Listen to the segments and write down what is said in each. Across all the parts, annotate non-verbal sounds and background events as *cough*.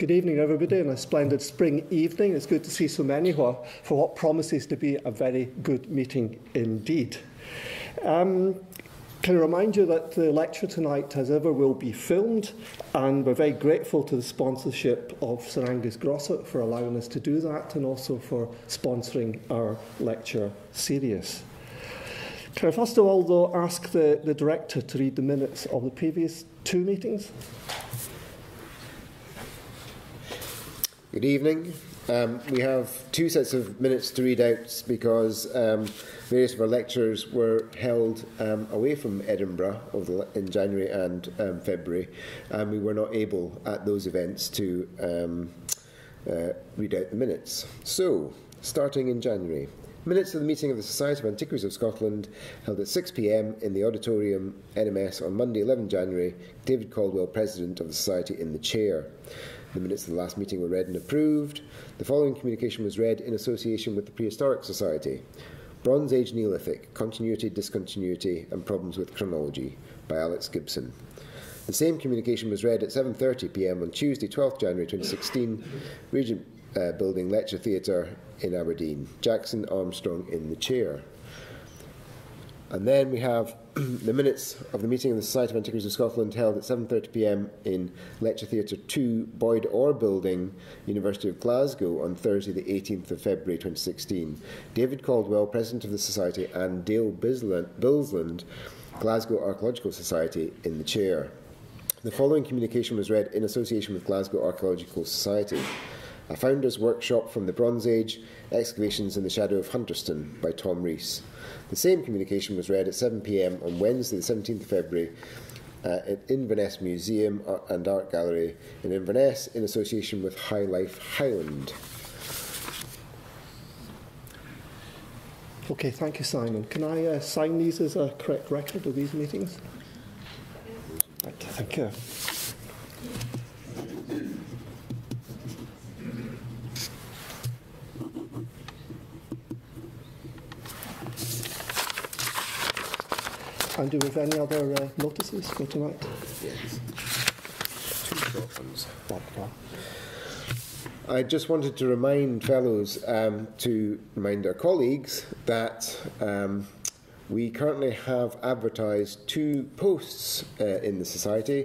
Good evening, everybody, and a splendid spring evening. It's good to see so many for, for what promises to be a very good meeting indeed. Um, can I remind you that the lecture tonight, as ever, will be filmed, and we're very grateful to the sponsorship of Sir Angus Grossart for allowing us to do that, and also for sponsoring our lecture series. Can I first of all, though, ask the, the director to read the minutes of the previous two meetings? Good evening. Um, we have two sets of minutes to read out because um, various of our lectures were held um, away from Edinburgh the, in January and um, February, and we were not able at those events to um, uh, read out the minutes. So, starting in January. Minutes of the meeting of the Society of Antiquaries of Scotland held at 6pm in the auditorium NMS on Monday 11 January. David Caldwell, President of the Society, in the chair. The minutes of the last meeting were read and approved. The following communication was read in association with the Prehistoric Society. Bronze Age Neolithic, Continuity, Discontinuity and Problems with Chronology by Alex Gibson. The same communication was read at 7.30pm on Tuesday, 12th January 2016, Regent uh, Building Lecture Theatre in Aberdeen. Jackson Armstrong in the chair. And then we have *clears throat* the minutes of the meeting of the Society of Antiquaries of Scotland held at 7.30pm in Lecture Theatre 2, Boyd Orr Building, University of Glasgow, on Thursday the 18th of February 2016. David Caldwell, President of the Society, and Dale Bilsland, Glasgow Archaeological Society, in the chair. The following communication was read in association with Glasgow Archaeological Society. A Founders Workshop from the Bronze Age, Excavations in the Shadow of Hunterston by Tom Rees. The same communication was read at 7 pm on Wednesday, the 17th of February, uh, at Inverness Museum and Art Gallery in Inverness in association with High Life Highland. Okay, thank you, Simon. Can I uh, sign these as a correct record of these meetings? Right, thank you. And do we have any other uh, notices for tonight? Yes. Two short ones. I just wanted to remind fellows, um, to remind our colleagues, that um, we currently have advertised two posts uh, in the Society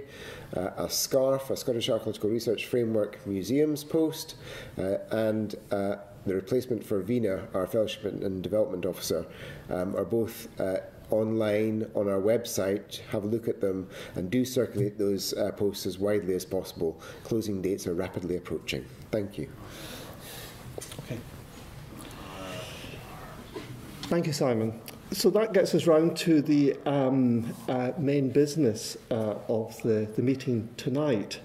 uh, a SCARF, a Scottish Archaeological Research Framework Museums post, uh, and uh, the replacement for Vina, our Fellowship and Development Officer, um, are both uh, online on our website, have a look at them, and do circulate those uh, posts as widely as possible. Closing dates are rapidly approaching. Thank you. Okay. Thank you, Simon. So that gets us round to the um, uh, main business uh, of the, the meeting tonight.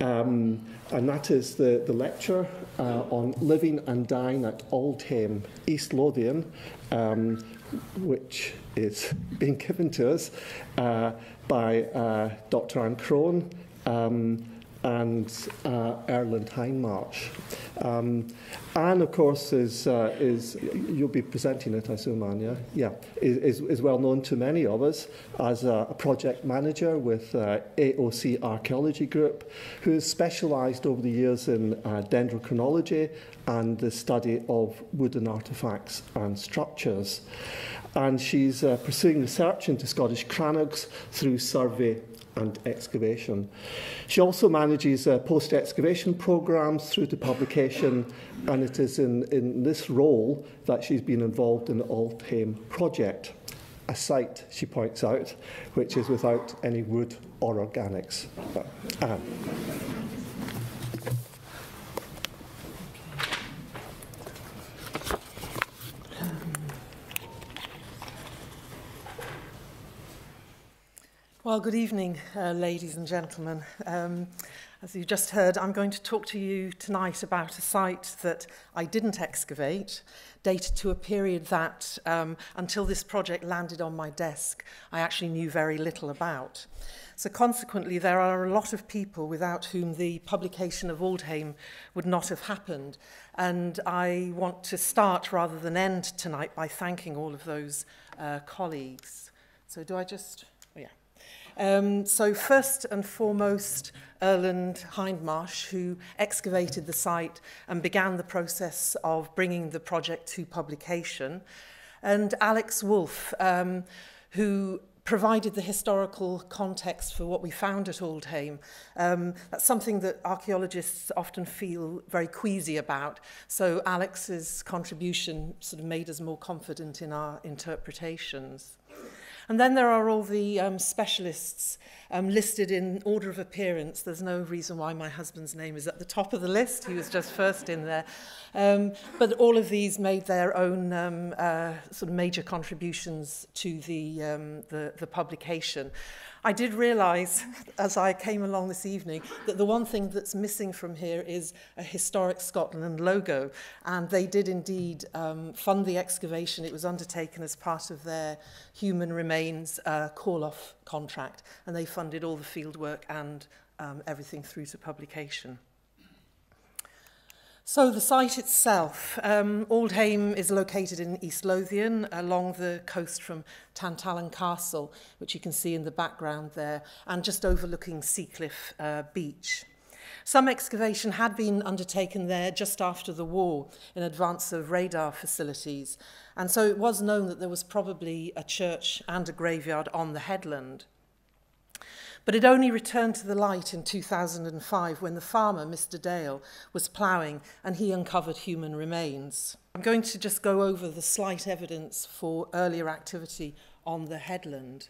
Um, and that is the, the lecture uh, on living and dying at Auldhame, East Lothian, um, which is being given to us uh, by uh, Dr. Anne Crone um, and uh, Erlend Hindmarch. Um, Anne, of course, is, uh, is you'll be presenting it, I assume, Anne, yeah? Yeah, is, is well known to many of us as a, a project manager with uh, AOC Archaeology Group, who has specialised over the years in uh, dendrochronology and the study of wooden artefacts and structures. And she's uh, pursuing research into Scottish crannogs through survey and excavation. She also manages a post-excavation programs through to publication, and it is in, in this role that she's been involved in the Althame project, a site, she points out, which is without any wood or organics. But, Anne. Well, good evening, uh, ladies and gentlemen. Um, as you just heard, I'm going to talk to you tonight about a site that I didn't excavate, dated to a period that, um, until this project landed on my desk, I actually knew very little about. So consequently, there are a lot of people without whom the publication of Aldheim would not have happened. And I want to start rather than end tonight by thanking all of those uh, colleagues. So do I just... Um, so first and foremost, Erland Hindmarsh, who excavated the site and began the process of bringing the project to publication, and Alex Wolfe, um, who provided the historical context for what we found at Oldham. Um, that's something that archaeologists often feel very queasy about. So Alex's contribution sort of made us more confident in our interpretations. And then there are all the um, specialists um, listed in order of appearance. There's no reason why my husband's name is at the top of the list. He was just first in there. Um, but all of these made their own um, uh, sort of major contributions to the, um, the, the publication. I did realise *laughs* as I came along this evening that the one thing that's missing from here is a historic Scotland logo. And they did indeed um, fund the excavation. It was undertaken as part of their human remains uh, call-off contract. And they funded all the field work and um, everything through to publication. So the site itself, um, Aldhame is located in East Lothian along the coast from Tantallon Castle, which you can see in the background there, and just overlooking Seacliff uh, Beach. Some excavation had been undertaken there just after the war in advance of radar facilities, and so it was known that there was probably a church and a graveyard on the headland. But it only returned to the light in 2005 when the farmer, Mr. Dale, was ploughing and he uncovered human remains. I'm going to just go over the slight evidence for earlier activity on the headland.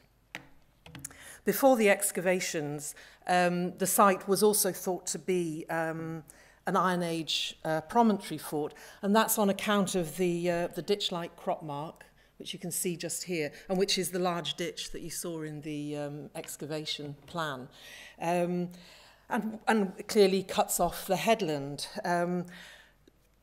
Before the excavations, um, the site was also thought to be um, an Iron Age uh, promontory fort, and that's on account of the, uh, the ditch-like crop mark, which you can see just here, and which is the large ditch that you saw in the um, excavation plan. Um, and, and clearly cuts off the headland. Um,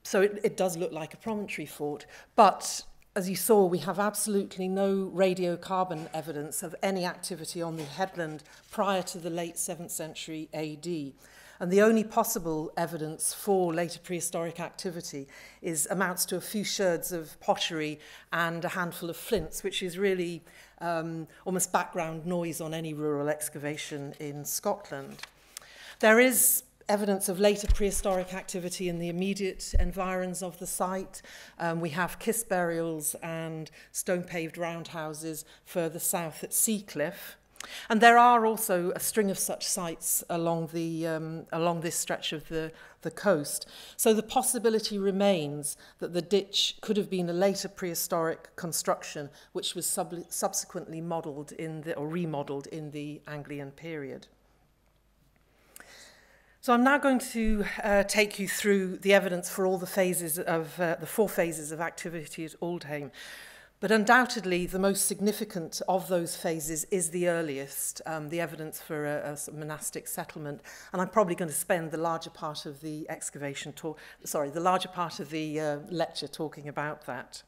so it, it does look like a promontory fort, but as you saw, we have absolutely no radiocarbon evidence of any activity on the headland prior to the late 7th century AD. And the only possible evidence for later prehistoric activity is amounts to a few sherds of pottery and a handful of flints, which is really um, almost background noise on any rural excavation in Scotland. There is evidence of later prehistoric activity in the immediate environs of the site. Um, we have kiss burials and stone-paved roundhouses further south at Seacliff. And there are also a string of such sites along, the, um, along this stretch of the, the coast. So the possibility remains that the ditch could have been a later prehistoric construction, which was sub subsequently modelled in the, or remodelled in the Anglian period. So I'm now going to uh, take you through the evidence for all the phases of uh, the four phases of activity at Aldhame. But undoubtedly, the most significant of those phases is the earliest, um, the evidence for a, a monastic settlement. And I'm probably going to spend the larger part of the excavation talk, sorry, the larger part of the uh, lecture talking about that.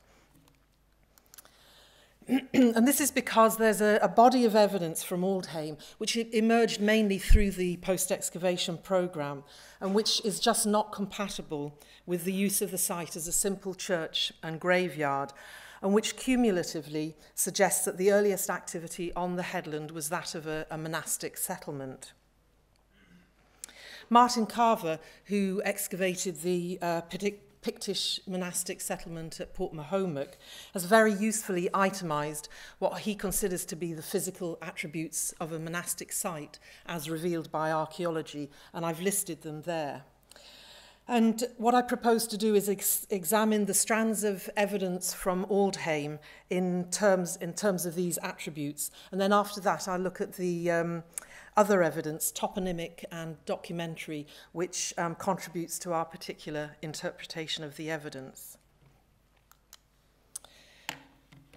*clears throat* and this is because there's a, a body of evidence from Aldheim which e-, emerged mainly through the post-excavation program and which is just not compatible with the use of the site as a simple church and graveyard and which cumulatively suggests that the earliest activity on the headland was that of a, a monastic settlement. Martin Carver, who excavated the uh, Pictish monastic settlement at Port Mahomock, has very usefully itemised what he considers to be the physical attributes of a monastic site as revealed by archaeology, and I've listed them there. And what I propose to do is ex examine the strands of evidence from Auldhame in terms, in terms of these attributes. And then after that, I look at the um, other evidence, toponymic and documentary, which um, contributes to our particular interpretation of the evidence.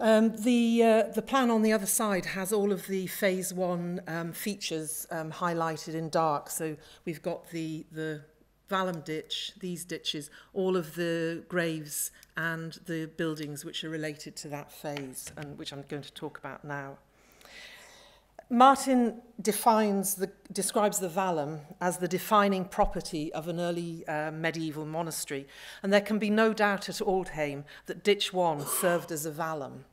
Um, the, uh, the plan on the other side has all of the phase one um, features um, highlighted in dark. So we've got the, the Vallum ditch, these ditches, all of the graves and the buildings which are related to that phase and which I'm going to talk about now. Martin defines the, describes the vallum as the defining property of an early uh, medieval monastery, and there can be no doubt at Auldhame that Ditch 1 served as a vallum.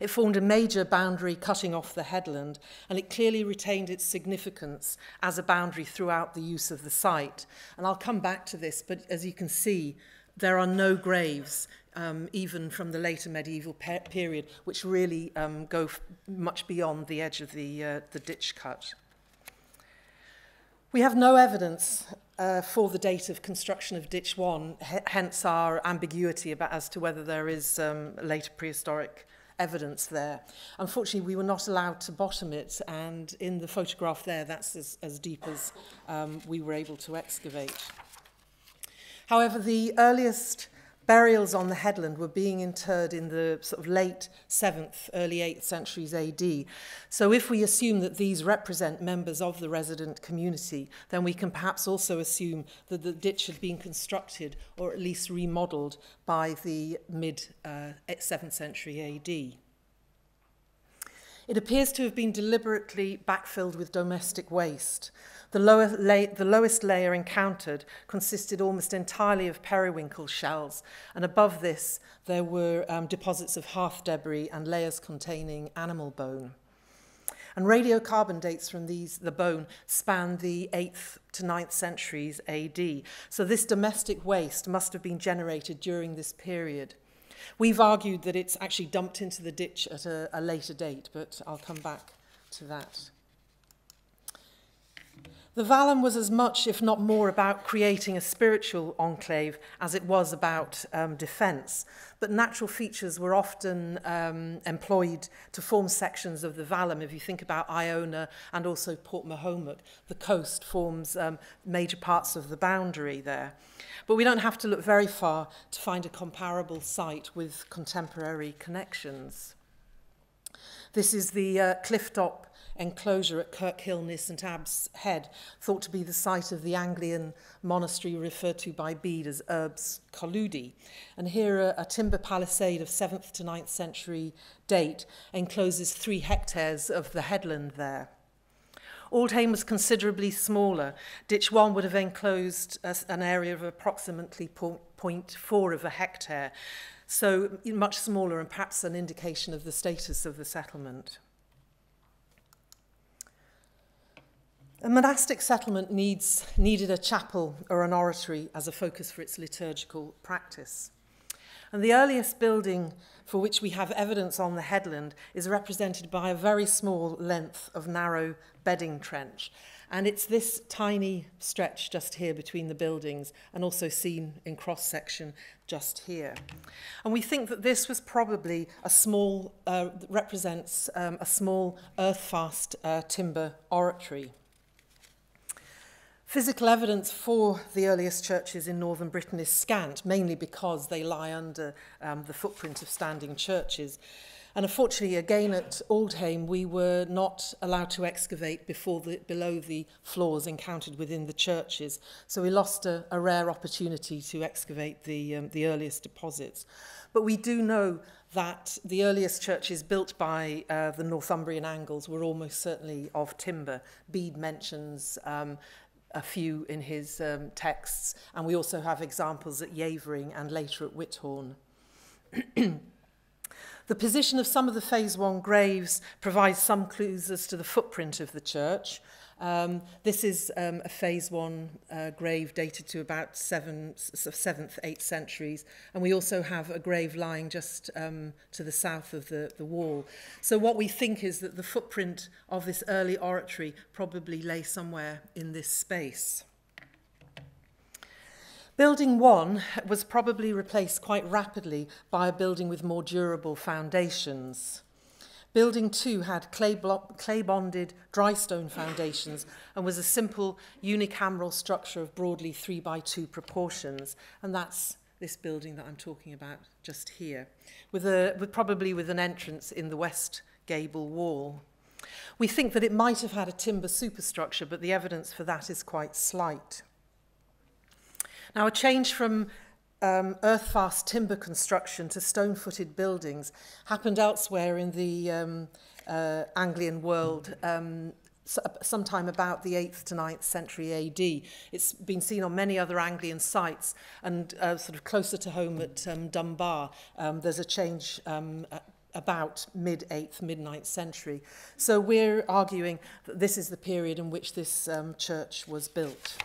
It formed a major boundary cutting off the headland, and it clearly retained its significance as a boundary throughout the use of the site. And I'll come back to this, but as you can see, there are no graves, um, even from the later medieval pe period, which really um, go much beyond the edge of the, uh, the ditch cut. We have no evidence uh, for the date of construction of Ditch 1, hence our ambiguity about as to whether there is um, later prehistoric evidence there. Unfortunately, we were not allowed to bottom it, and in the photograph there, that's as, as deep as um, we were able to excavate. However, the earliest burials on the headland were being interred in the sort of late 7th, early 8th centuries AD. So if we assume that these represent members of the resident community, then we can perhaps also assume that the ditch had been constructed or at least remodeled by the mid uh, 7th century AD. It appears to have been deliberately backfilled with domestic waste. The, lower la the lowest layer encountered consisted almost entirely of periwinkle shells, and above this there were um, deposits of hearth debris and layers containing animal bone. And radiocarbon dates from these, the bone span the 8th to 9th centuries AD. So this domestic waste must have been generated during this period. We've argued that it's actually dumped into the ditch at a, a later date, but I'll come back to that. The Valum was as much, if not more, about creating a spiritual enclave as it was about um, defence. But natural features were often um, employed to form sections of the Valum. If you think about Iona and also Port Mahomet, the coast forms um, major parts of the boundary there. But we don't have to look very far to find a comparable site with contemporary connections. This is the uh, clifftop enclosure at Kirkhill near St Abb's Head, thought to be the site of the Anglian monastery referred to by Bede as Urbs Coludi. And here a, a timber palisade of 7th to 9th century date encloses three hectares of the headland there. Auldhame was considerably smaller. Ditch 1 would have enclosed a, an area of approximately 0.4 of a hectare, so much smaller and perhaps an indication of the status of the settlement. A monastic settlement needs, needed a chapel or an oratory as a focus for its liturgical practice. And the earliest building for which we have evidence on the headland is represented by a very small length of narrow bedding trench. And it's this tiny stretch just here between the buildings and also seen in cross section just here. And we think that this was probably a small, uh, represents um, a small earth fast uh, timber oratory. Physical evidence for the earliest churches in northern Britain is scant, mainly because they lie under um, the footprint of standing churches. And unfortunately, again at Aldhame, we were not allowed to excavate before the, below the floors encountered within the churches. So we lost a, a rare opportunity to excavate the, um, the earliest deposits. But we do know that the earliest churches built by uh, the Northumbrian Angles were almost certainly of timber. Bede mentions um, a few in his um, texts, and we also have examples at Yavering and later at Whithorn. *clears throat* the position of some of the Phase 1 graves provides some clues as to the footprint of the church, Um, this is um, a phase one uh, grave dated to about 7th, 7th, 8th centuries. And we also have a grave lying just um, to the south of the, the wall. So what we think is that the footprint of this early oratory probably lay somewhere in this space. Building one was probably replaced quite rapidly by a building with more durable foundations. Building 2 had clay, clay bonded dry stone foundations and was a simple unicameral structure of broadly 3 by 2 proportions. And that's this building that I'm talking about just here, with, a, with probably with an entrance in the west gable wall. We think that it might have had a timber superstructure, but the evidence for that is quite slight. Now, a change from um, earth-fast timber construction to stone-footed buildings happened elsewhere in the um, uh, Anglian world um, uh, sometime about the 8th to 9th century AD. It's been seen on many other Anglian sites and uh, sort of closer to home at um, Dunbar. Um, there's a change um, about mid 8th, mid 9th century. So we're arguing that this is the period in which this um, church was built.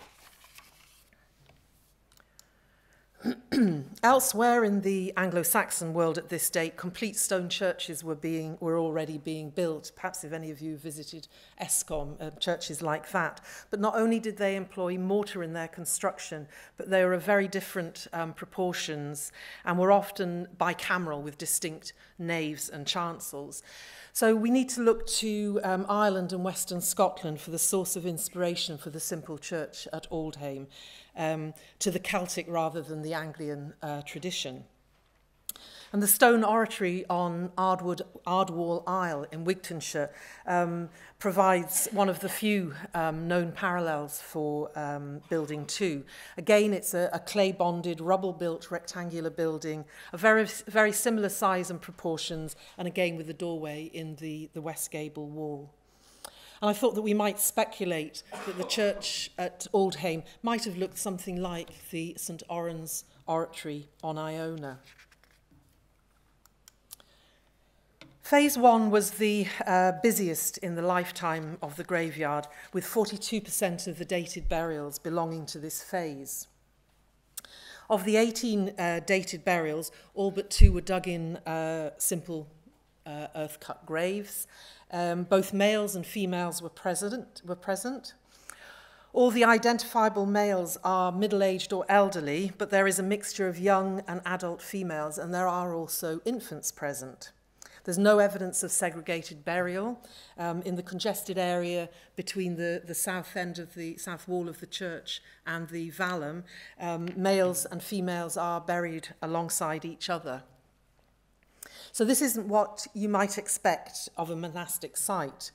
*clears throat* Elsewhere in the Anglo-Saxon world at this date, complete stone churches were being were already being built. Perhaps if any of you visited Escom, uh, churches like that. But not only did they employ mortar in their construction, but they were of very different um, proportions and were often bicameral with distinct naves and chancels. So we need to look to um, Ireland and Western Scotland for the source of inspiration for the simple church at Aldhame um, to the Celtic rather than the Anglian uh, tradition. And the stone oratory on Ardwood, Ardwall Isle in Wigtonshire um, provides one of the few um, known parallels for um, Building 2. Again, it's a, a clay-bonded, rubble-built rectangular building, a very, very similar size and proportions, and again with the doorway in the, the west gable wall. And I thought that we might speculate that the church at Auldhame might have looked something like the St. Oran's Oratory on Iona. Phase one was the uh, busiest in the lifetime of the graveyard, with 42% of the dated burials belonging to this phase. Of the 18 uh, dated burials, all but two were dug in uh, simple uh, earth-cut graves, Um, both males and females were present, were present. All the identifiable males are middle-aged or elderly, but there is a mixture of young and adult females, and there are also infants present. There's no evidence of segregated burial. Um, in the congested area between the, the south end of the south wall of the church and the vallum, um, males and females are buried alongside each other. So this isn't what you might expect of a monastic site.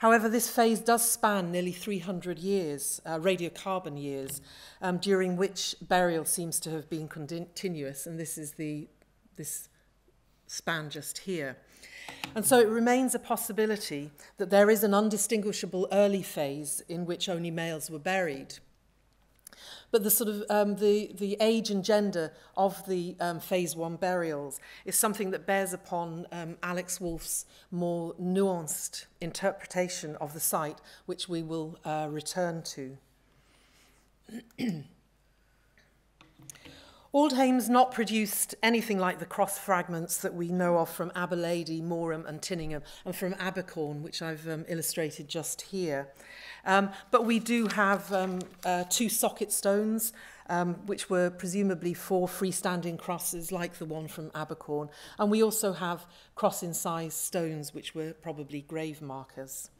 However, this phase does span nearly 300 years, uh, radiocarbon years, um, during which burial seems to have been continuous, and this is the this span just here. And so it remains a possibility that there is an undistinguishable early phase in which only males were buried. But the sort of um, the, the age and gender of the um, phase one burials is something that bears upon um, Alex Woolf's more nuanced interpretation of the site, which we will uh, return to. *clears throat* Auldhame's not produced anything like the cross fragments that we know of from Aberlady, Morham and Tyninghame and from Abercorn, which I've um, illustrated just here. Um, but we do have um, uh, two socket stones um, which were presumably for freestanding crosses like the one from Abercorn. And we also have cross-incised stones, which were probably grave markers.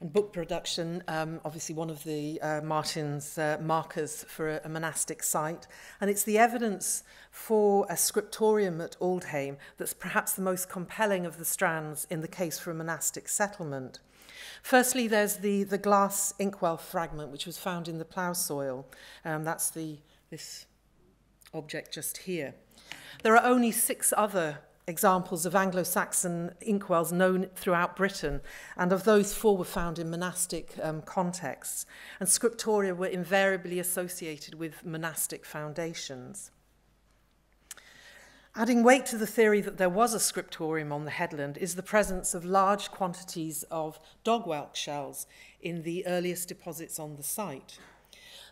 And book production, um, obviously one of the uh, Martin's uh, markers for a, a monastic site. And it's the evidence for a scriptorium at Aldhame that's perhaps the most compelling of the strands in the case for a monastic settlement. Firstly, there's the, the glass inkwell fragment, which was found in the plough soil. Um, that's the, this object just here. There are only six other examples of Anglo-Saxon inkwells known throughout Britain, and of those four were found in monastic um, contexts, and scriptoria were invariably associated with monastic foundations. Adding weight to the theory that there was a scriptorium on the headland is the presence of large quantities of dog whelk shells in the earliest deposits on the site.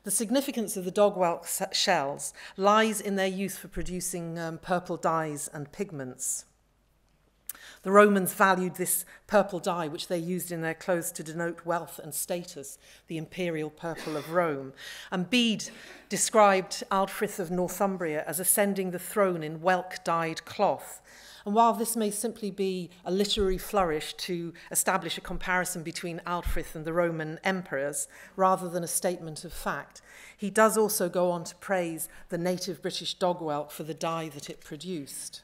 The significance of the dog whelk shells lies in their use for producing um, purple dyes and pigments. The Romans valued this purple dye, which they used in their clothes to denote wealth and status, the imperial purple of Rome. And Bede described Aldfrith of Northumbria as ascending the throne in whelk dyed cloth. And while this may simply be a literary flourish to establish a comparison between Alfred and the Roman emperors, rather than a statement of fact, he does also go on to praise the native British dog whelp for the dye that it produced.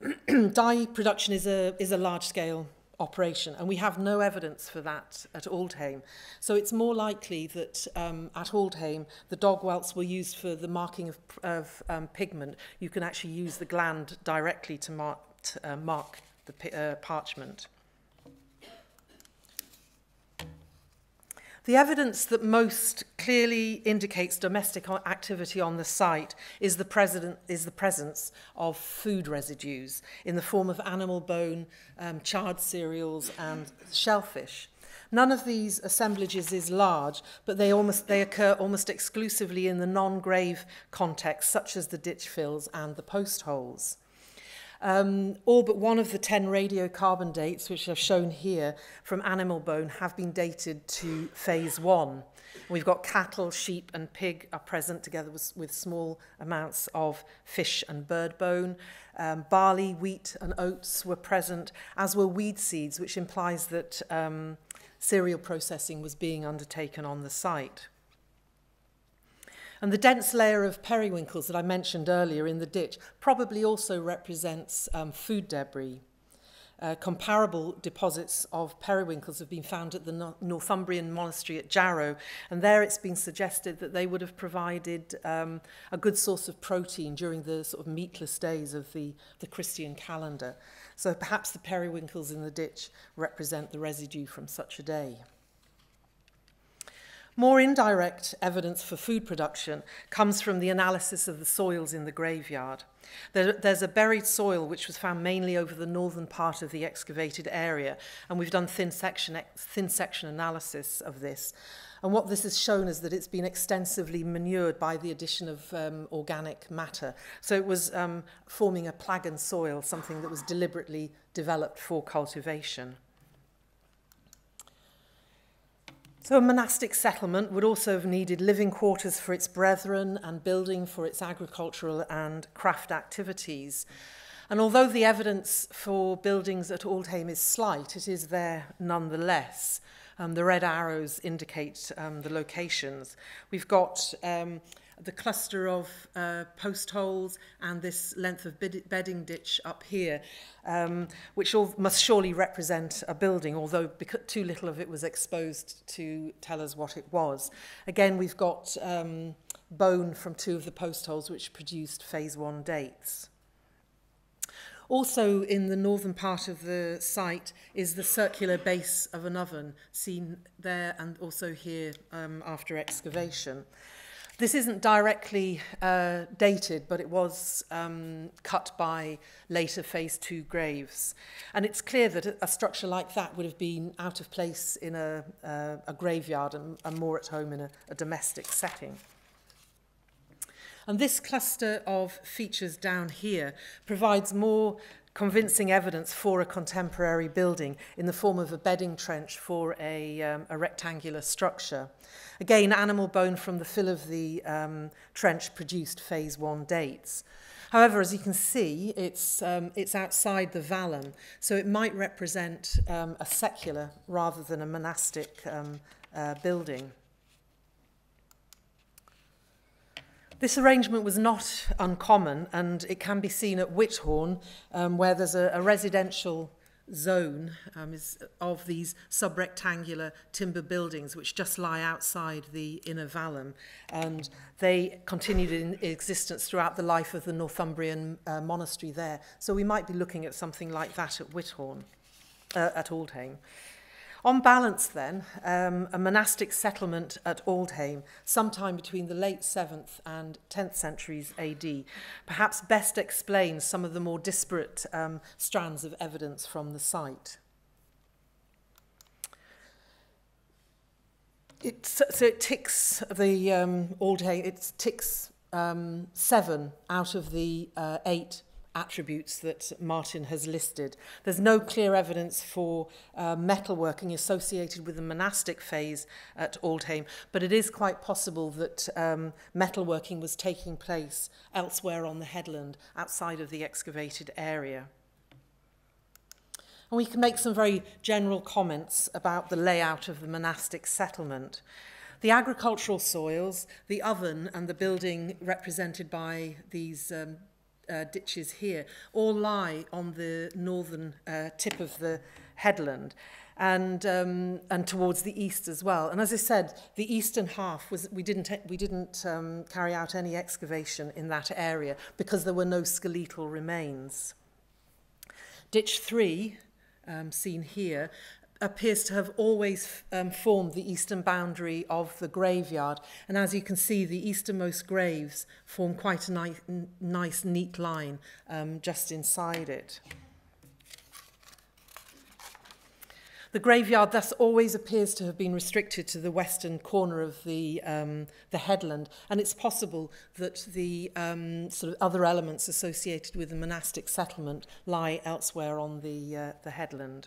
*clears throat* dye production is a, is a large-scale operation. And we have no evidence for that at Aldhame. So it's more likely that um, at Aldhame, the dog welts were used for the marking of, of um, pigment. You can actually use the gland directly to mark, uh, mark the uh, parchment. The evidence that most clearly indicates domestic activity on the site is the, president, is the presence of food residues in the form of animal bone, um, charred cereals and shellfish. None of these assemblages is large, but they, almost, they occur almost exclusively in the non-grave context, such as the ditch fills and the post holes. Um, all but one of the 10 radiocarbon dates, which I've shown here, from animal bone have been dated to phase one. We've got cattle, sheep and pig are present together with, with small amounts of fish and bird bone. Um, barley, wheat and oats were present, as were weed seeds, which implies that um, cereal processing was being undertaken on the site. And the dense layer of periwinkles that I mentioned earlier in the ditch probably also represents um, food debris. Uh, comparable deposits of periwinkles have been found at the no Northumbrian monastery at Jarrow, and there it's been suggested that they would have provided um, a good source of protein during the sort of meatless days of the, the Christian calendar. So perhaps the periwinkles in the ditch represent the residue from such a day. More indirect evidence for food production comes from the analysis of the soils in the graveyard. There, there's a buried soil which was found mainly over the northern part of the excavated area, and we've done thin section, thin section analysis of this. And what this has shown is that it's been extensively manured by the addition of um, organic matter. So it was um, forming a plagan soil, something that was deliberately developed for cultivation. So a monastic settlement would also have needed living quarters for its brethren and building for its agricultural and craft activities. And although the evidence for buildings at Aldhame is slight, it is there nonetheless. Um, the red arrows indicate um, the locations. We've got um, the cluster of uh, post holes and this length of bedding ditch up here, um, which all must surely represent a building, although too little of it was exposed to tell us what it was. Again, we've got um, bone from two of the post holes which produced phase one dates. Also in the northern part of the site is the circular base of an oven seen there and also here um, after excavation. This isn't directly uh, dated, but it was um, cut by later phase two graves. And it's clear that a structure like that would have been out of place in a, uh, a graveyard and, and more at home in a, a domestic setting. And this cluster of features down here provides more convincing evidence for a contemporary building in the form of a bedding trench for a, um, a rectangular structure. Again, animal bone from the fill of the um, trench produced phase one dates. However, as you can see, it's, um, it's outside the vallum, so it might represent um, a secular rather than a monastic um, uh, building. This arrangement was not uncommon and it can be seen at Whithorn um, where there's a, a residential zone um, is of these sub-rectangular timber buildings which just lie outside the inner vallum and they continued in existence throughout the life of the Northumbrian uh, monastery there so we might be looking at something like that at Whithorn uh, at Aldhame. On balance then, um, a monastic settlement at Aldhame, sometime between the late 7th and 10th centuries AD, perhaps best explains some of the more disparate um, strands of evidence from the site. It, so it ticks the um, Aldhame, it ticks um, seven out of the uh, eight attributes that Martin has listed. There's no clear evidence for uh, metalworking associated with the monastic phase at Auldhame, but it is quite possible that um, metalworking was taking place elsewhere on the headland outside of the excavated area. And we can make some very general comments about the layout of the monastic settlement. The agricultural soils, the oven and the building represented by these um, uh, ditches here all lie on the northern uh, tip of the headland and um, and towards the east as well. And as I said, the eastern half was we didn't we didn't um, carry out any excavation in that area because there were no skeletal remains. Ditch 3 um, seen here, appears to have always um, formed the eastern boundary of the graveyard. And as you can see, the easternmost graves form quite a ni nice, neat line um, just inside it. The graveyard thus always appears to have been restricted to the western corner of the, um, the headland, and it's possible that the um, sort of other elements associated with the monastic settlement lie elsewhere on the, uh, the headland.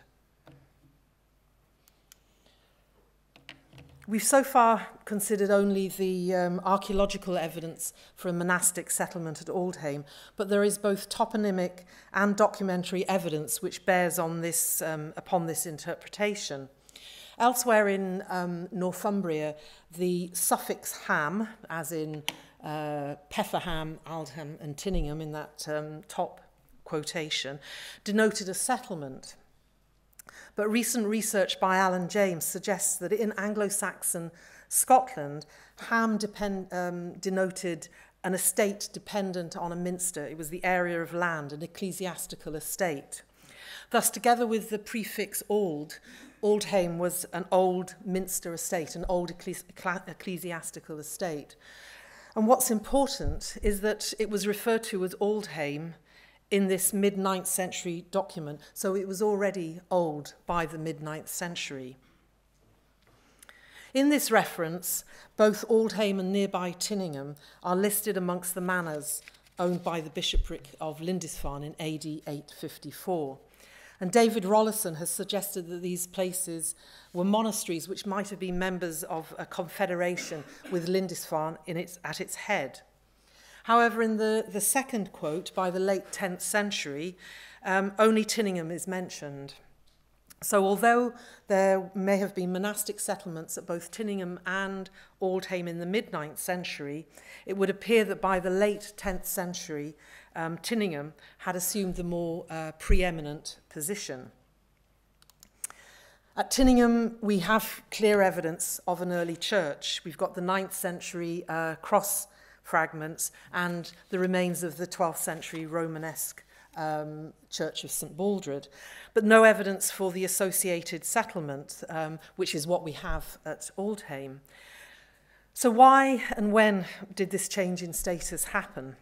We've so far considered only the um, archaeological evidence for a monastic settlement at Aldhame, but there is both toponymic and documentary evidence which bears on this, um, upon this interpretation. Elsewhere in um, Northumbria, the suffix ham, as in uh, Pefferham, Aldham and Tinningham in that um, top quotation, denoted a settlement – But recent research by Alan James suggests that in Anglo-Saxon Scotland, ham depend, um, denoted an estate dependent on a minster. It was the area of land, an ecclesiastical estate. Thus, together with the prefix old, Aldhame was an old minster estate, an old ecclesi ecclesiastical estate. And what's important is that it was referred to as Aldhame in this mid 9th century document, so it was already old by the mid 9th century. In this reference, both Auldhame and nearby Tyninghame are listed amongst the manors owned by the bishopric of Lindisfarne in AD 854. And David Rollason has suggested that these places were monasteries which might have been members of a confederation with Lindisfarne in its, at its head. However, in the, the second quote by the late 10th century, um, only Tyninghame is mentioned. So although there may have been monastic settlements at both Tyninghame and Auldhame in the mid-9th century, it would appear that by the late 10th century, um, Tyninghame had assumed the more uh, preeminent position. At Tyninghame, we have clear evidence of an early church. We've got the 9th century uh, cross fragments and the remains of the 12th century Romanesque um, Church of St Baldred, but no evidence for the associated settlement, um, which is what we have at Aldhame. So why and when did this change in status happen?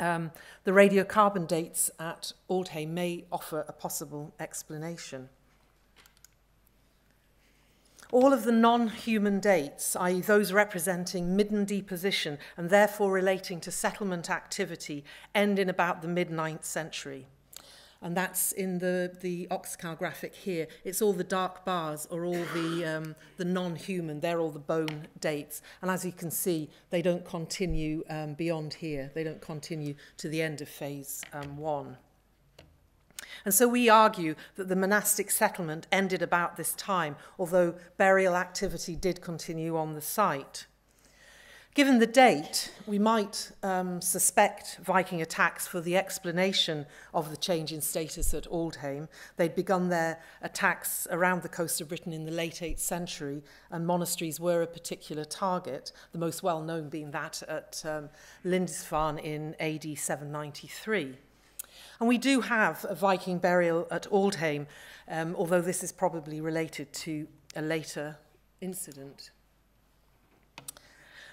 Um, the radiocarbon dates at Aldhame may offer a possible explanation. All of the non-human dates, i.e. those representing midden deposition and therefore relating to settlement activity, end in about the mid-9th century. And that's in the, the Oxcal graphic here. It's all the dark bars or all the, um, the non-human. They're all the bone dates. And as you can see, they don't continue um, beyond here. They don't continue to the end of phase um, one. And so we argue that the monastic settlement ended about this time, although burial activity did continue on the site. Given the date, we might um, suspect Viking attacks for the explanation of the change in status at Aldheim. They'd begun their attacks around the coast of Britain in the late 8th century, and monasteries were a particular target, the most well known being that at um, Lindisfarne in AD 793. And we do have a Viking burial at Aldhame, um, although this is probably related to a later incident.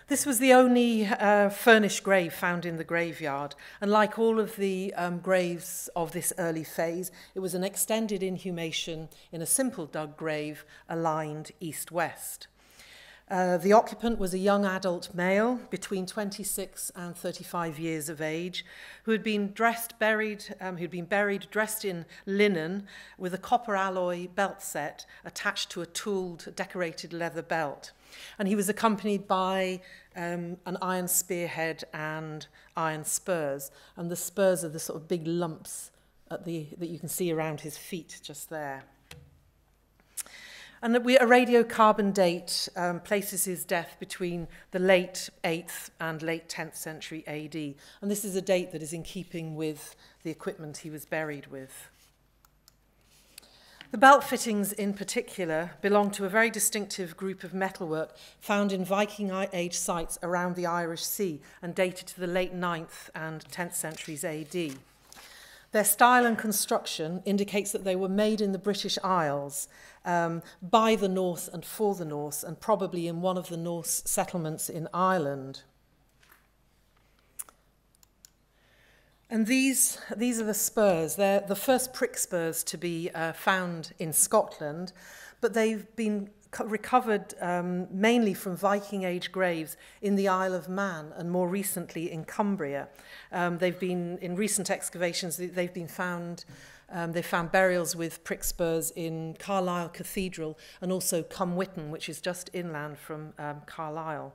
This was the only uh, furnished grave found in the graveyard, and like all of the um, graves of this early phase, it was an extended inhumation in a simple dug grave aligned east-west. Uh, the occupant was a young adult male between 26 and 35 years of age who had been dressed buried um, who'd been buried dressed in linen with a copper alloy belt set attached to a tooled decorated leather belt. And he was accompanied by um, an iron spearhead and iron spurs. And the spurs are the sort of big lumps at the that you can see around his feet just there. And that we, a radiocarbon date um, places his death between the late 8th and late 10th century AD. And this is a date that is in keeping with the equipment he was buried with. The belt fittings in particular belong to a very distinctive group of metalwork found in Viking Age sites around the Irish Sea and dated to the late 9th and 10th centuries AD. Their style and construction indicates that they were made in the British Isles um, by the Norse and for the Norse, and probably in one of the Norse settlements in Ireland. And these, these are the spurs. They're the first prick spurs to be uh, found in Scotland, but they've been recovered um, mainly from Viking Age graves in the Isle of Man and more recently in Cumbria. Um, they've been, in recent excavations, they've been found, um, they found burials with prick spurs in Carlisle Cathedral and also Cumwitten, which is just inland from um, Carlisle.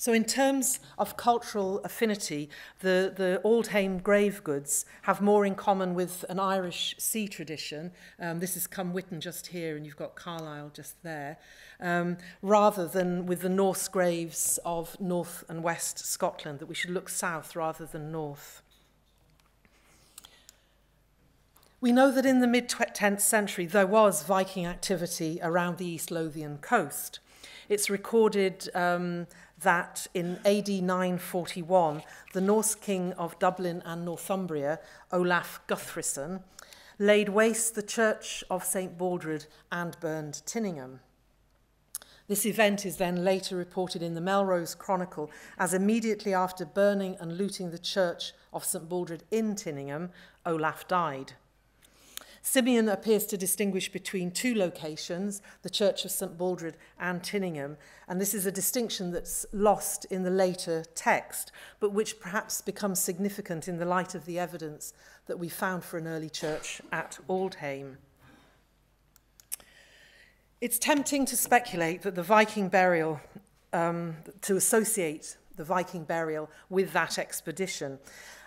So in terms of cultural affinity, the, the Auldhame grave goods have more in common with an Irish sea tradition. Um, this is Cumwhitton just here, and you've got Carlisle just there, um, rather than with the Norse graves of North and West Scotland, that we should look south rather than north. We know that in the mid-10th century there was Viking activity around the East Lothian coast. It's recorded um, that in AD 941, the Norse king of Dublin and Northumbria, Olaf Guthfrithson, laid waste the church of St. Baldred and burned Tyninghame. This event is then later reported in the Melrose Chronicle as immediately after burning and looting the church of St. Baldred in Tyninghame, Olaf died. Simeon appears to distinguish between two locations, the Church of St Baldred and Tinningham, and this is a distinction that's lost in the later text, but which perhaps becomes significant in the light of the evidence that we found for an early church at Aldhame. It's tempting to speculate that the Viking burial, um, to associate the Viking burial with that expedition.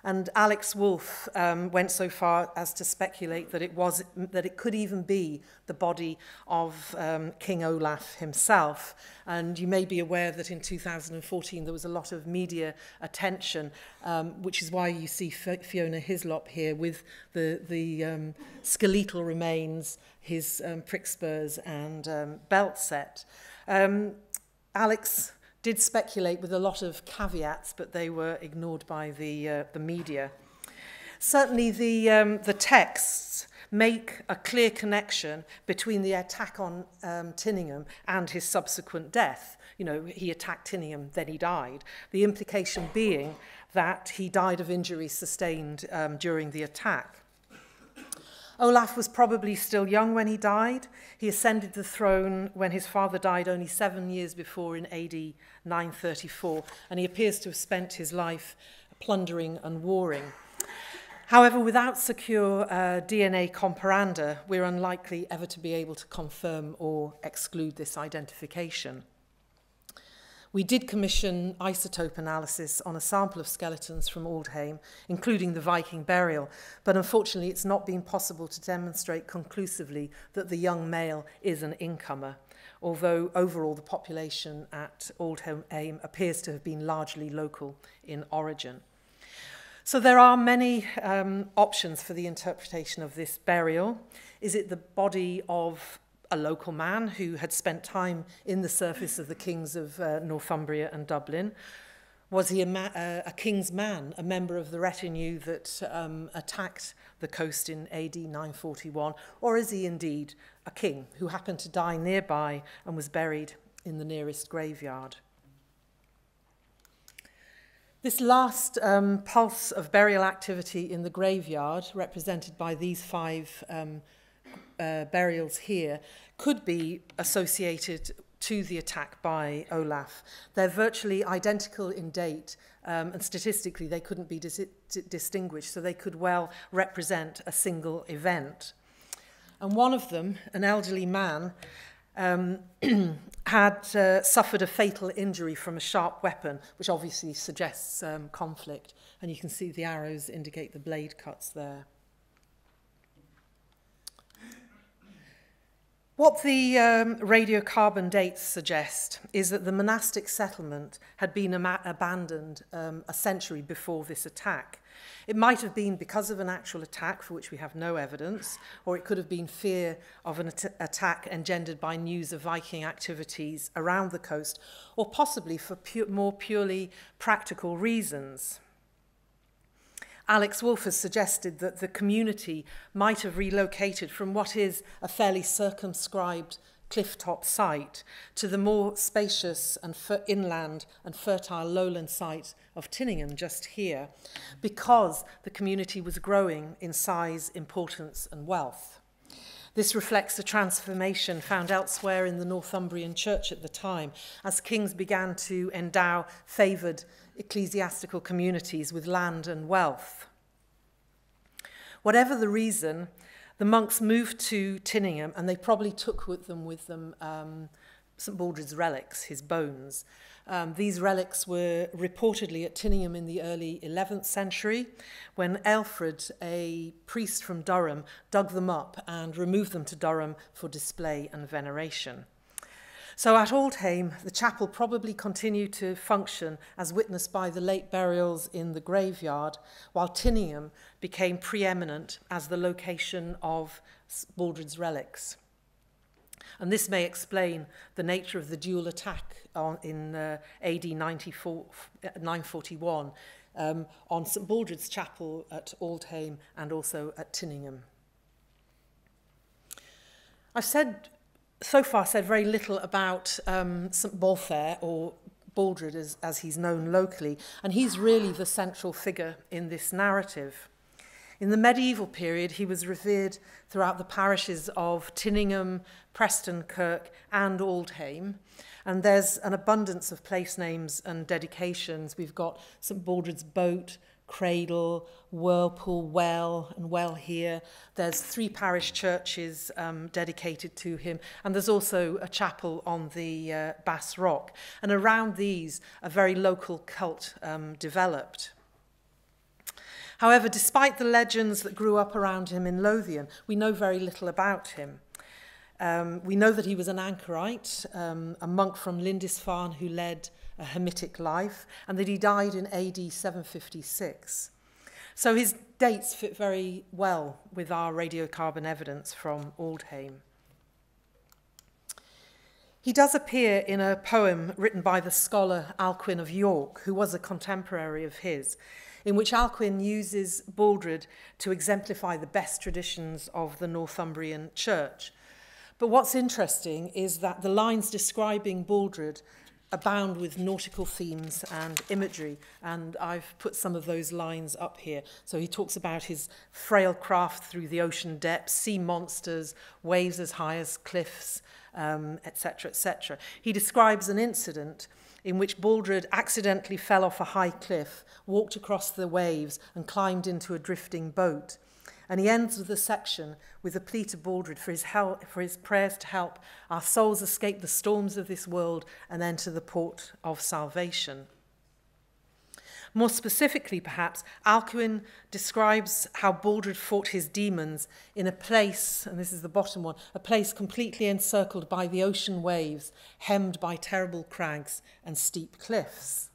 And Alex Wolf um, went so far as to speculate that it, was, that it could even be the body of um, King Olaf himself. And you may be aware that in 2014 there was a lot of media attention, um, which is why you see Fiona Hislop here with the, the um, skeletal remains, his um, prick spurs and um, belt set. Um, Alex did speculate with a lot of caveats, but they were ignored by the, uh, the media. Certainly the, um, the texts make a clear connection between the attack on um, Tinningham and his subsequent death. You know, he attacked Tinningham, then he died. The implication being that he died of injuries sustained um, during the attack. Olaf was probably still young when he died. He ascended the throne when his father died only seven years before in AD 934, and he appears to have spent his life plundering and warring. However, without secure uh, DNA comparanda, we're unlikely ever to be able to confirm or exclude this identification. We did commission isotope analysis on a sample of skeletons from Auldhame, including the Viking burial, but unfortunately it's not been possible to demonstrate conclusively that the young male is an incomer, although overall the population at Auldhame appears to have been largely local in origin. So there are many um, options for the interpretation of this burial. Is it the body of a local man who had spent time in the service of the kings of uh, Northumbria and Dublin? Was he a, uh, a king's man, a member of the retinue that um, attacked the coast in AD 941? Or is he indeed a king who happened to die nearby and was buried in the nearest graveyard? This last um, pulse of burial activity in the graveyard, represented by these five um, uh, burials here could be associated to the attack by Olaf. They're virtually identical in date, um, and statistically they couldn't be dis distinguished, so they could well represent a single event. And one of them, an elderly man, um, *clears throat* had uh, suffered a fatal injury from a sharp weapon, which obviously suggests um, conflict. And you can see the arrows indicate the blade cuts there. What the um, radiocarbon dates suggest is that the monastic settlement had been abandoned um, a century before this attack. It might have been because of an actual attack for which we have no evidence, or it could have been fear of an at attack engendered by news of Viking activities around the coast, or possibly for pu more purely practical reasons. Alex Woolf has suggested that the community might have relocated from what is a fairly circumscribed clifftop site to the more spacious and inland and fertile lowland site of Tyninghame just here because the community was growing in size, importance and wealth. This reflects the transformation found elsewhere in the Northumbrian church at the time, as kings began to endow favoured ecclesiastical communities with land and wealth. Whatever the reason, the monks moved to Tinningham and they probably took with them with them um, St Baldred's relics, his bones. Um, these relics were reportedly at Tinningham in the early 11th century when Alfred, a priest from Durham, dug them up and removed them to Durham for display and veneration. So at Aldhame, the chapel probably continued to function as witnessed by the late burials in the graveyard, while Tinium became preeminent as the location of Baldred's relics. And this may explain the nature of the dual attack on, in uh, AD 94, 941 um, on St Baldred's Chapel at Aldhame and also at Tinningham. I've said so far said very little about um, St Bolfair or Baldred as, as he's known locally, and he's really the central figure in this narrative. In the medieval period, he was revered throughout the parishes of Tinningham, Preston Kirk, and Aldhame. And there's an abundance of place names and dedications. We've got St Baldred's Boat, Cradle, Whirlpool, Well, and Well here. There's three parish churches um, dedicated to him, and there's also a chapel on the uh, Bass Rock. And around these, a very local cult um, developed. However, despite the legends that grew up around him in Lothian, we know very little about him. Um, we know that he was an anchorite, um, a monk from Lindisfarne who led a Hermitic life, and that he died in AD 756. So his dates fit very well with our radiocarbon evidence from Auldhame. He does appear in a poem written by the scholar Alcuin of York, who was a contemporary of his, in which Alcuin uses Baldred to exemplify the best traditions of the Northumbrian church. But what's interesting is that the lines describing Baldred abound with nautical themes and imagery. And I've put some of those lines up here. So he talks about his frail craft through the ocean depths, sea monsters, waves as high as cliffs, um, etc. etc he describes an incident in which Baldred accidentally fell off a high cliff, walked across the waves, and climbed into a drifting boat. And he ends with the section with a plea to Baldred for his, help, for his prayers to help our souls escape the storms of this world and enter the port of salvation. More specifically, perhaps, Alcuin describes how Baldred fought his demons in a place, and this is the bottom one, a place completely encircled by the ocean waves, hemmed by terrible crags and steep cliffs.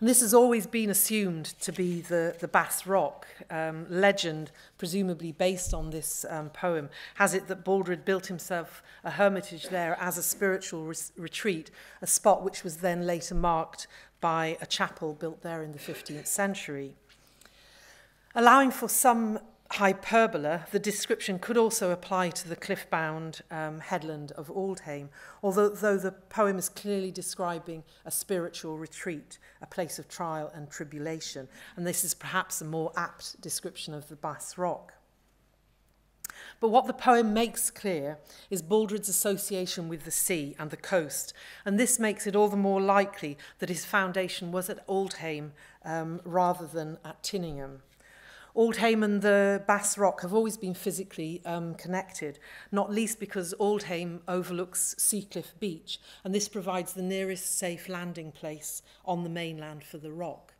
And this has always been assumed to be the, the Bass Rock um, legend, presumably based on this um, poem. Has it that Baldred built himself a hermitage there as a spiritual re retreat, a spot which was then later marked by a chapel built there in the 15th century. Allowing for some hyperbola, the description could also apply to the cliff-bound um, headland of Auldhame, although though the poem is clearly describing a spiritual retreat, a place of trial and tribulation, and this is perhaps a more apt description of the Bass Rock. But what the poem makes clear is Baldred's association with the sea and the coast, and this makes it all the more likely that his foundation was at Aldhame um, rather than at Tyninghame. Auldhame and the Bass Rock have always been physically um, connected, not least because Auldhame overlooks Seacliff Beach, and this provides the nearest safe landing place on the mainland for the rock.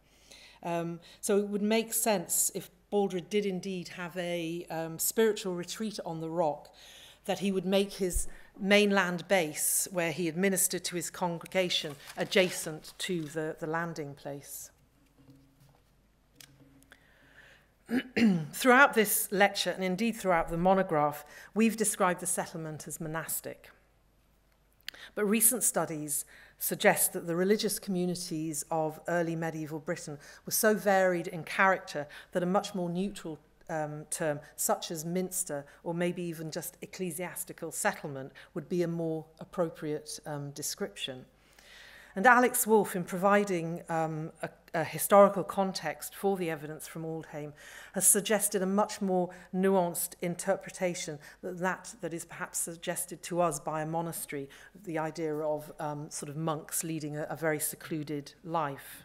Um, so it would make sense if Baldred did indeed have a um, spiritual retreat on the rock, that he would make his mainland base, where he administered to his congregation, adjacent to the, the landing place. throughout this lecture, and indeed throughout the monograph, we've described the settlement as monastic. But recent studies suggest that the religious communities of early medieval Britain were so varied in character that a much more neutral um, term, such as minster or maybe even just ecclesiastical settlement, would be a more appropriate um, description. And Alex Woolf, in providing um, a, a historical context for the evidence from Auldhame, has suggested a much more nuanced interpretation than that, that is perhaps suggested to us by a monastery, the idea of um, sort of monks leading a, a very secluded life.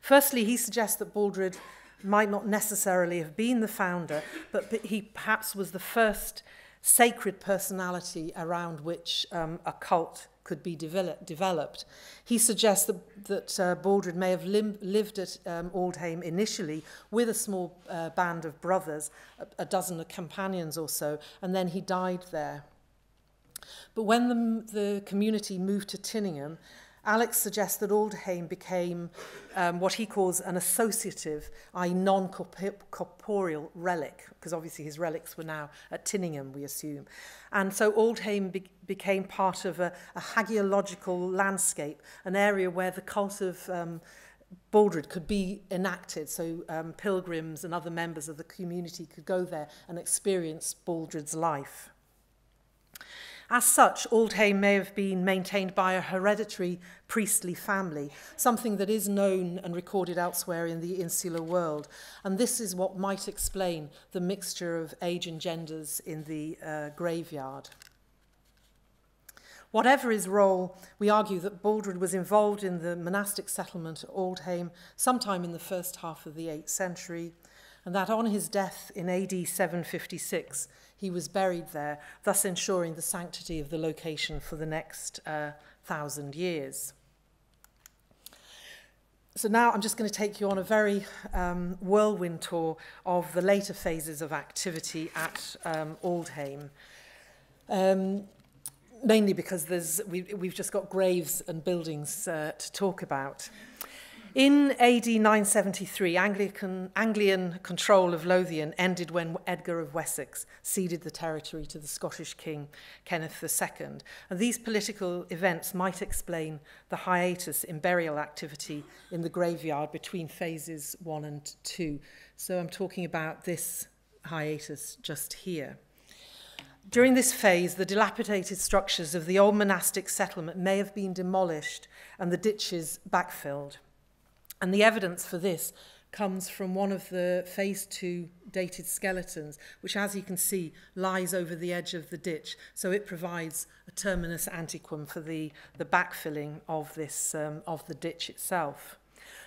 Firstly, he suggests that Baldred might not necessarily have been the founder, but he perhaps was the first sacred personality around which um, a cult could be develop, developed. He suggests that, that uh, Baldred may have lim lived at um, Aldhame initially with a small uh, band of brothers, a, a dozen of companions or so, and then he died there. But when the, the community moved to Tinningham, Alex suggests that Aldheim became um, what he calls an associative, i.e. non-corporeal relic, because obviously his relics were now at Tinningham, we assume. And so Aldheim be became part of a, a hagiological landscape, an area where the cult of um, Baldred could be enacted so um, pilgrims and other members of the community could go there and experience Baldred's life. As such, Aldhay may have been maintained by a hereditary priestly family, something that is known and recorded elsewhere in the insular world. And this is what might explain the mixture of age and genders in the uh, graveyard. Whatever his role, we argue that Baldred was involved in the monastic settlement at Aldhame sometime in the first half of the 8th century, and that on his death in AD 756, he was buried there, thus ensuring the sanctity of the location for the next uh, thousand years. So now I'm just going to take you on a very um, whirlwind tour of the later phases of activity at um, Aldhame. Um, mainly because there's, we, we've just got graves and buildings uh, to talk about. In AD 973, Anglican, Anglian control of Lothian ended when Edgar of Wessex ceded the territory to the Scottish king Kenneth II. And these political events might explain the hiatus in burial activity in the graveyard between phases one and two. So I'm talking about this hiatus just here. During this phase, the dilapidated structures of the old monastic settlement may have been demolished and the ditches backfilled. And the evidence for this comes from one of the phase two dated skeletons, which, as you can see, lies over the edge of the ditch. So it provides a terminus ante quem for the, the backfilling of, this, um, of the ditch itself.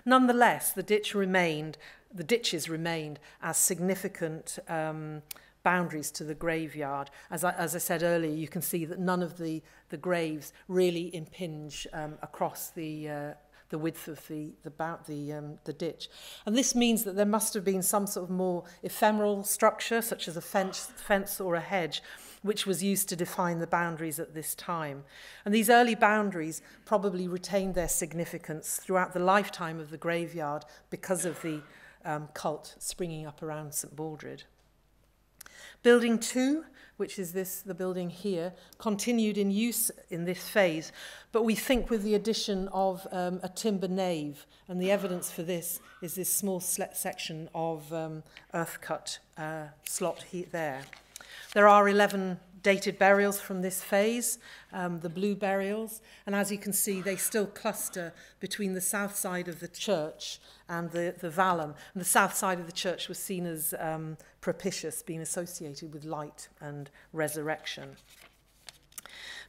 Nonetheless, the ditch remained, the ditches remained as significant um, boundaries to the graveyard. As I, as I said earlier, you can see that none of the, the graves really impinge um, across the, uh, the width of the, the, about the, um, the ditch. And this means that there must have been some sort of more ephemeral structure, such as a fence, fence or a hedge, which was used to define the boundaries at this time. And these early boundaries probably retained their significance throughout the lifetime of the graveyard because of the um, cult springing up around St. Baldred. Building 2, which is this, the building here, continued in use in this phase, but we think with the addition of um, a timber nave, and the evidence for this is this small section of um, earth cut uh, slot here, there. There are 11 dated burials from this phase, um, the blue burials, and as you can see, they still cluster between the south side of the church and the, the vallum. And the south side of the church was seen as um, propitious, being associated with light and resurrection.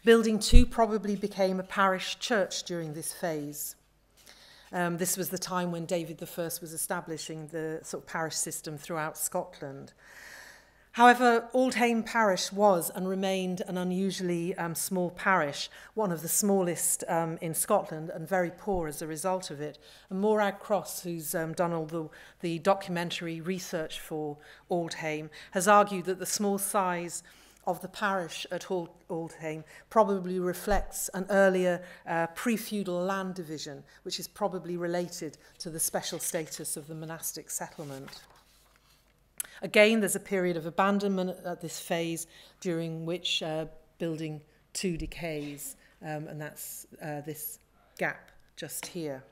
Building 2 probably became a parish church during this phase. Um, this was the time when David I was establishing the sort of parish system throughout Scotland. However, Auldhame Parish was and remained an unusually um, small parish, one of the smallest um, in Scotland and very poor as a result of it. And Morag Cross, who's um, done all the, the documentary research for Auldhame, has argued that the small size of the parish at Auldhame probably reflects an earlier uh, pre-feudal land division, which is probably related to the special status of the monastic settlement. Again, there's a period of abandonment at this phase during which uh, building two decays, um, and that's uh, this gap just here.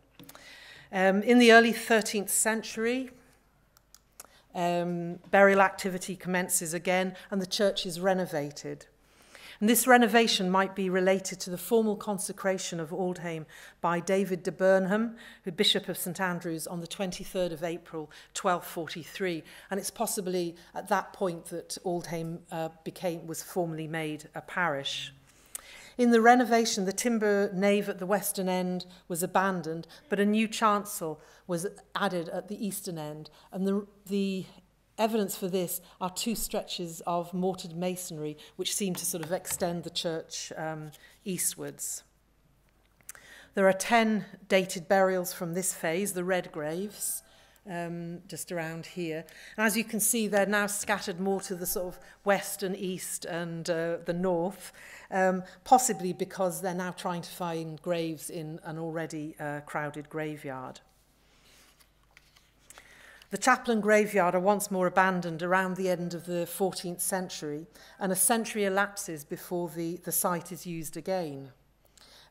Um, in the early 13th century, um, burial activity commences again and the church is renovated. And this renovation might be related to the formal consecration of Aldhame by David de Burnham, who Bishop of St Andrews, on the 23rd of April 1243. And it's possibly at that point that Aldhame uh, became, was formally made a parish. In the renovation, the timber nave at the western end was abandoned, but a new chancel was added at the eastern end, and the, the evidence for this are two stretches of mortared masonry which seem to sort of extend the church um, eastwards. There are 10 dated burials from this phase, the red graves, um, just around here. And as you can see, they're now scattered more to the sort of west and east and uh, the north, um, possibly because they're now trying to find graves in an already uh, crowded graveyard. The chapel and graveyard are once more abandoned around the end of the 14th century, and a century elapses before the, the site is used again.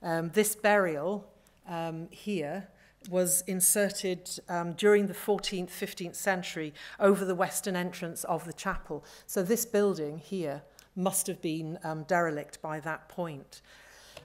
Um, this burial um, here was inserted um, during the 14th, 15th century over the western entrance of the chapel. So this building here must have been um, derelict by that point.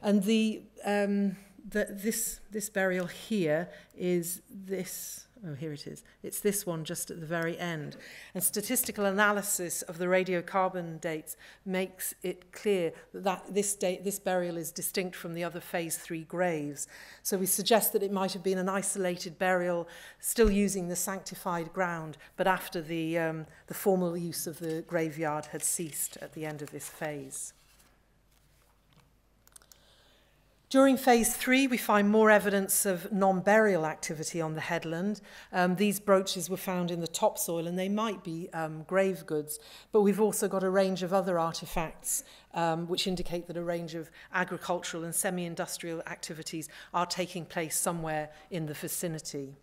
And the, um, the, this, this burial here is this Oh, here it is. It's this one just at the very end. And statistical analysis of the radiocarbon dates makes it clear that, this, date, this burial is distinct from the other phase three graves. So we suggest that it might have been an isolated burial, still using the sanctified ground, but after the, um, the formal use of the graveyard had ceased at the end of this phase. During phase three, we find more evidence of non-burial activity on the headland. Um, these brooches were found in the topsoil and they might be um, grave goods, but we've also got a range of other artifacts um, which indicate that a range of agricultural and semi-industrial activities are taking place somewhere in the vicinity.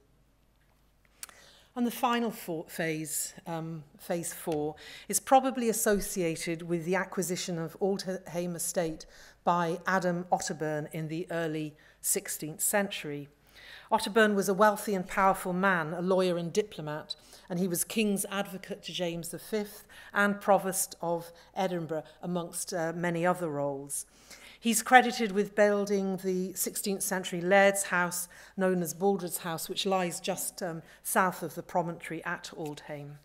And the final four, phase, um, phase four, is probably associated with the acquisition of Auldhame Estate by Adam Otterburn in the early 16th century. Otterburn was a wealthy and powerful man, a lawyer and diplomat, and he was king's advocate to James V and provost of Edinburgh, amongst uh, many other roles. He's credited with building the 16th century Laird's House, known as Baldred's House, which lies just um, south of the promontory at Aldhame.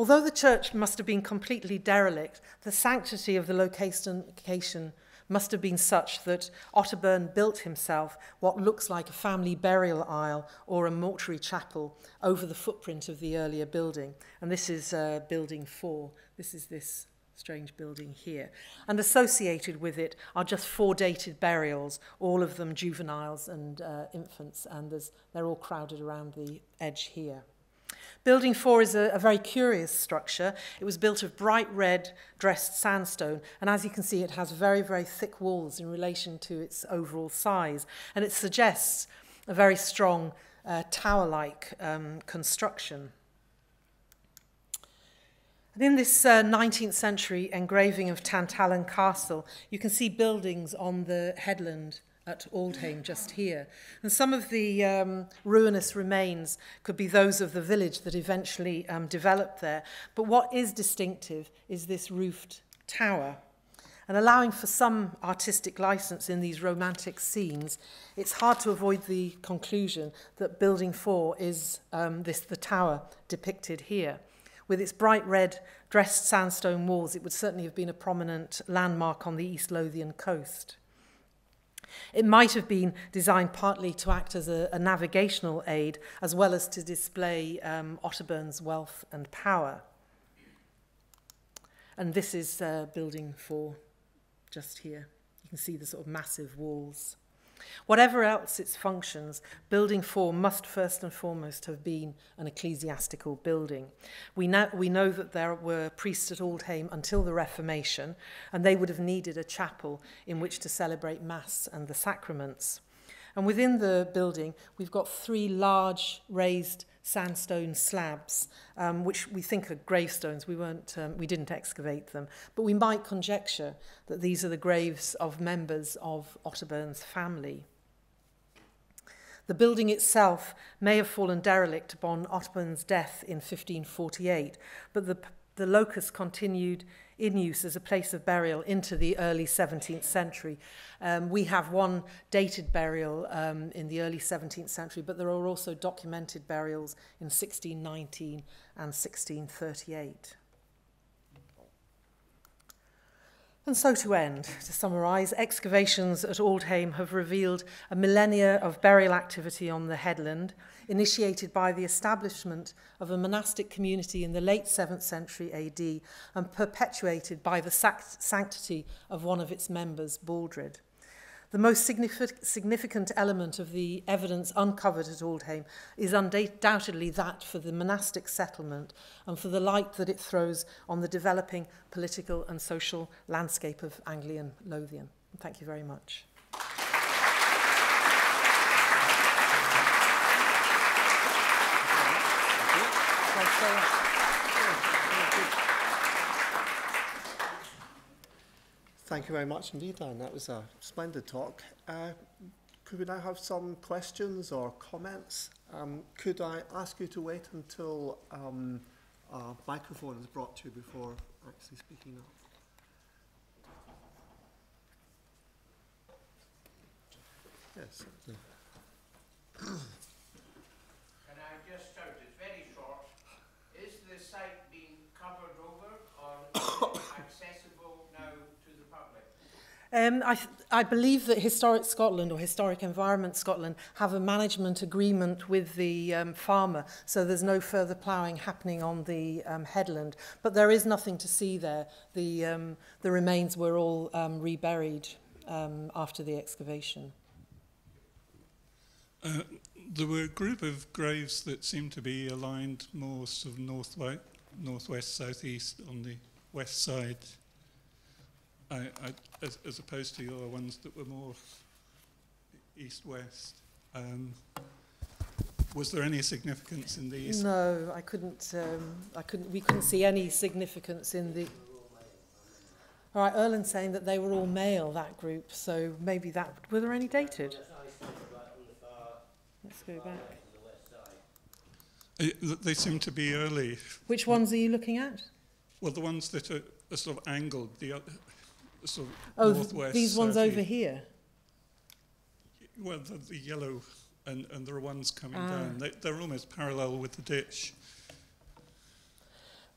Although the church must have been completely derelict, the sanctity of the location must have been such that Otterburn built himself what looks like a family burial aisle or a mortuary chapel over the footprint of the earlier building. And this is uh, building four. This is this strange building here. And associated with it are just four dated burials, all of them juveniles and uh, infants, and there's, they're all crowded around the edge here. Building 4 is a, a very curious structure. It was built of bright red dressed sandstone, and as you can see, it has very, very thick walls in relation to its overall size, and it suggests a very strong uh, tower-like um, construction. And in this uh, 19th century engraving of Tantallon Castle, you can see buildings on the headland at Auldhame, just here. And some of the um, ruinous remains could be those of the village that eventually um, developed there. But what is distinctive is this roofed tower. And allowing for some artistic license in these romantic scenes, it's hard to avoid the conclusion that Building 4 is um, this, the tower depicted here. With its bright red dressed sandstone walls, it would certainly have been a prominent landmark on the East Lothian coast. It might have been designed partly to act as a, a navigational aid as well as to display um, Otterburn's wealth and power. And this is uh, building four just here. You can see the sort of massive walls. Whatever else its functions, Building 4 must first and foremost have been an ecclesiastical building. We, know, we know that there were priests at Aldhame until the Reformation, and they would have needed a chapel in which to celebrate Mass and the sacraments. And within the building, we've got three large raised sandstone slabs, um, which we think are gravestones. We, weren't, um, we didn't excavate them. But we might conjecture that these are the graves of members of Otterburn's family. The building itself may have fallen derelict upon Otterburn's death in 1548, but the, the locus continued in use as a place of burial into the early 17th century. Um, we have one dated burial um, in the early 17th century, but there are also documented burials in 1619 and 1638. And so to end, to summarise, excavations at Auldhame have revealed a millennia of burial activity on the headland, initiated by the establishment of a monastic community in the late 7th century AD and perpetuated by the sanctity of one of its members, Baldred. The most significant element of the evidence uncovered at Aldhame is undoubtedly that for the monastic settlement and for the light that it throws on the developing political and social landscape of Anglian Lothian. Thank you very much. Thank you very much indeed, Dan. That was a splendid talk. Uh, could we now have some questions or comments? Um, could I ask you to wait until um, a microphone is brought to you before actually speaking up? Yes. Um, I, I believe that Historic Scotland or Historic Environment Scotland have a management agreement with the um, farmer, so there's no further ploughing happening on the um, headland. But there is nothing to see there. The, um, the remains were all um, reburied um, after the excavation. Uh, there were a group of graves that seemed to be aligned more sort of northwest, northwest, southeast on the west side. I, I, as, as opposed to the ones that were more east-west. Um, was there any significance in these? No, I couldn't. Um, I couldn't. We couldn't see any significance in the. All right, Erlend's saying that they were all male that group, so maybe that. Were there any dated? Let's go back. Uh, they seem to be early. Which ones are you looking at? Well, the ones that are, are sort of angled. The sort of oh, northwest. these ones over here. Well, the, the yellow, and, and there are ones coming ah. down. They, they're almost parallel with the ditch.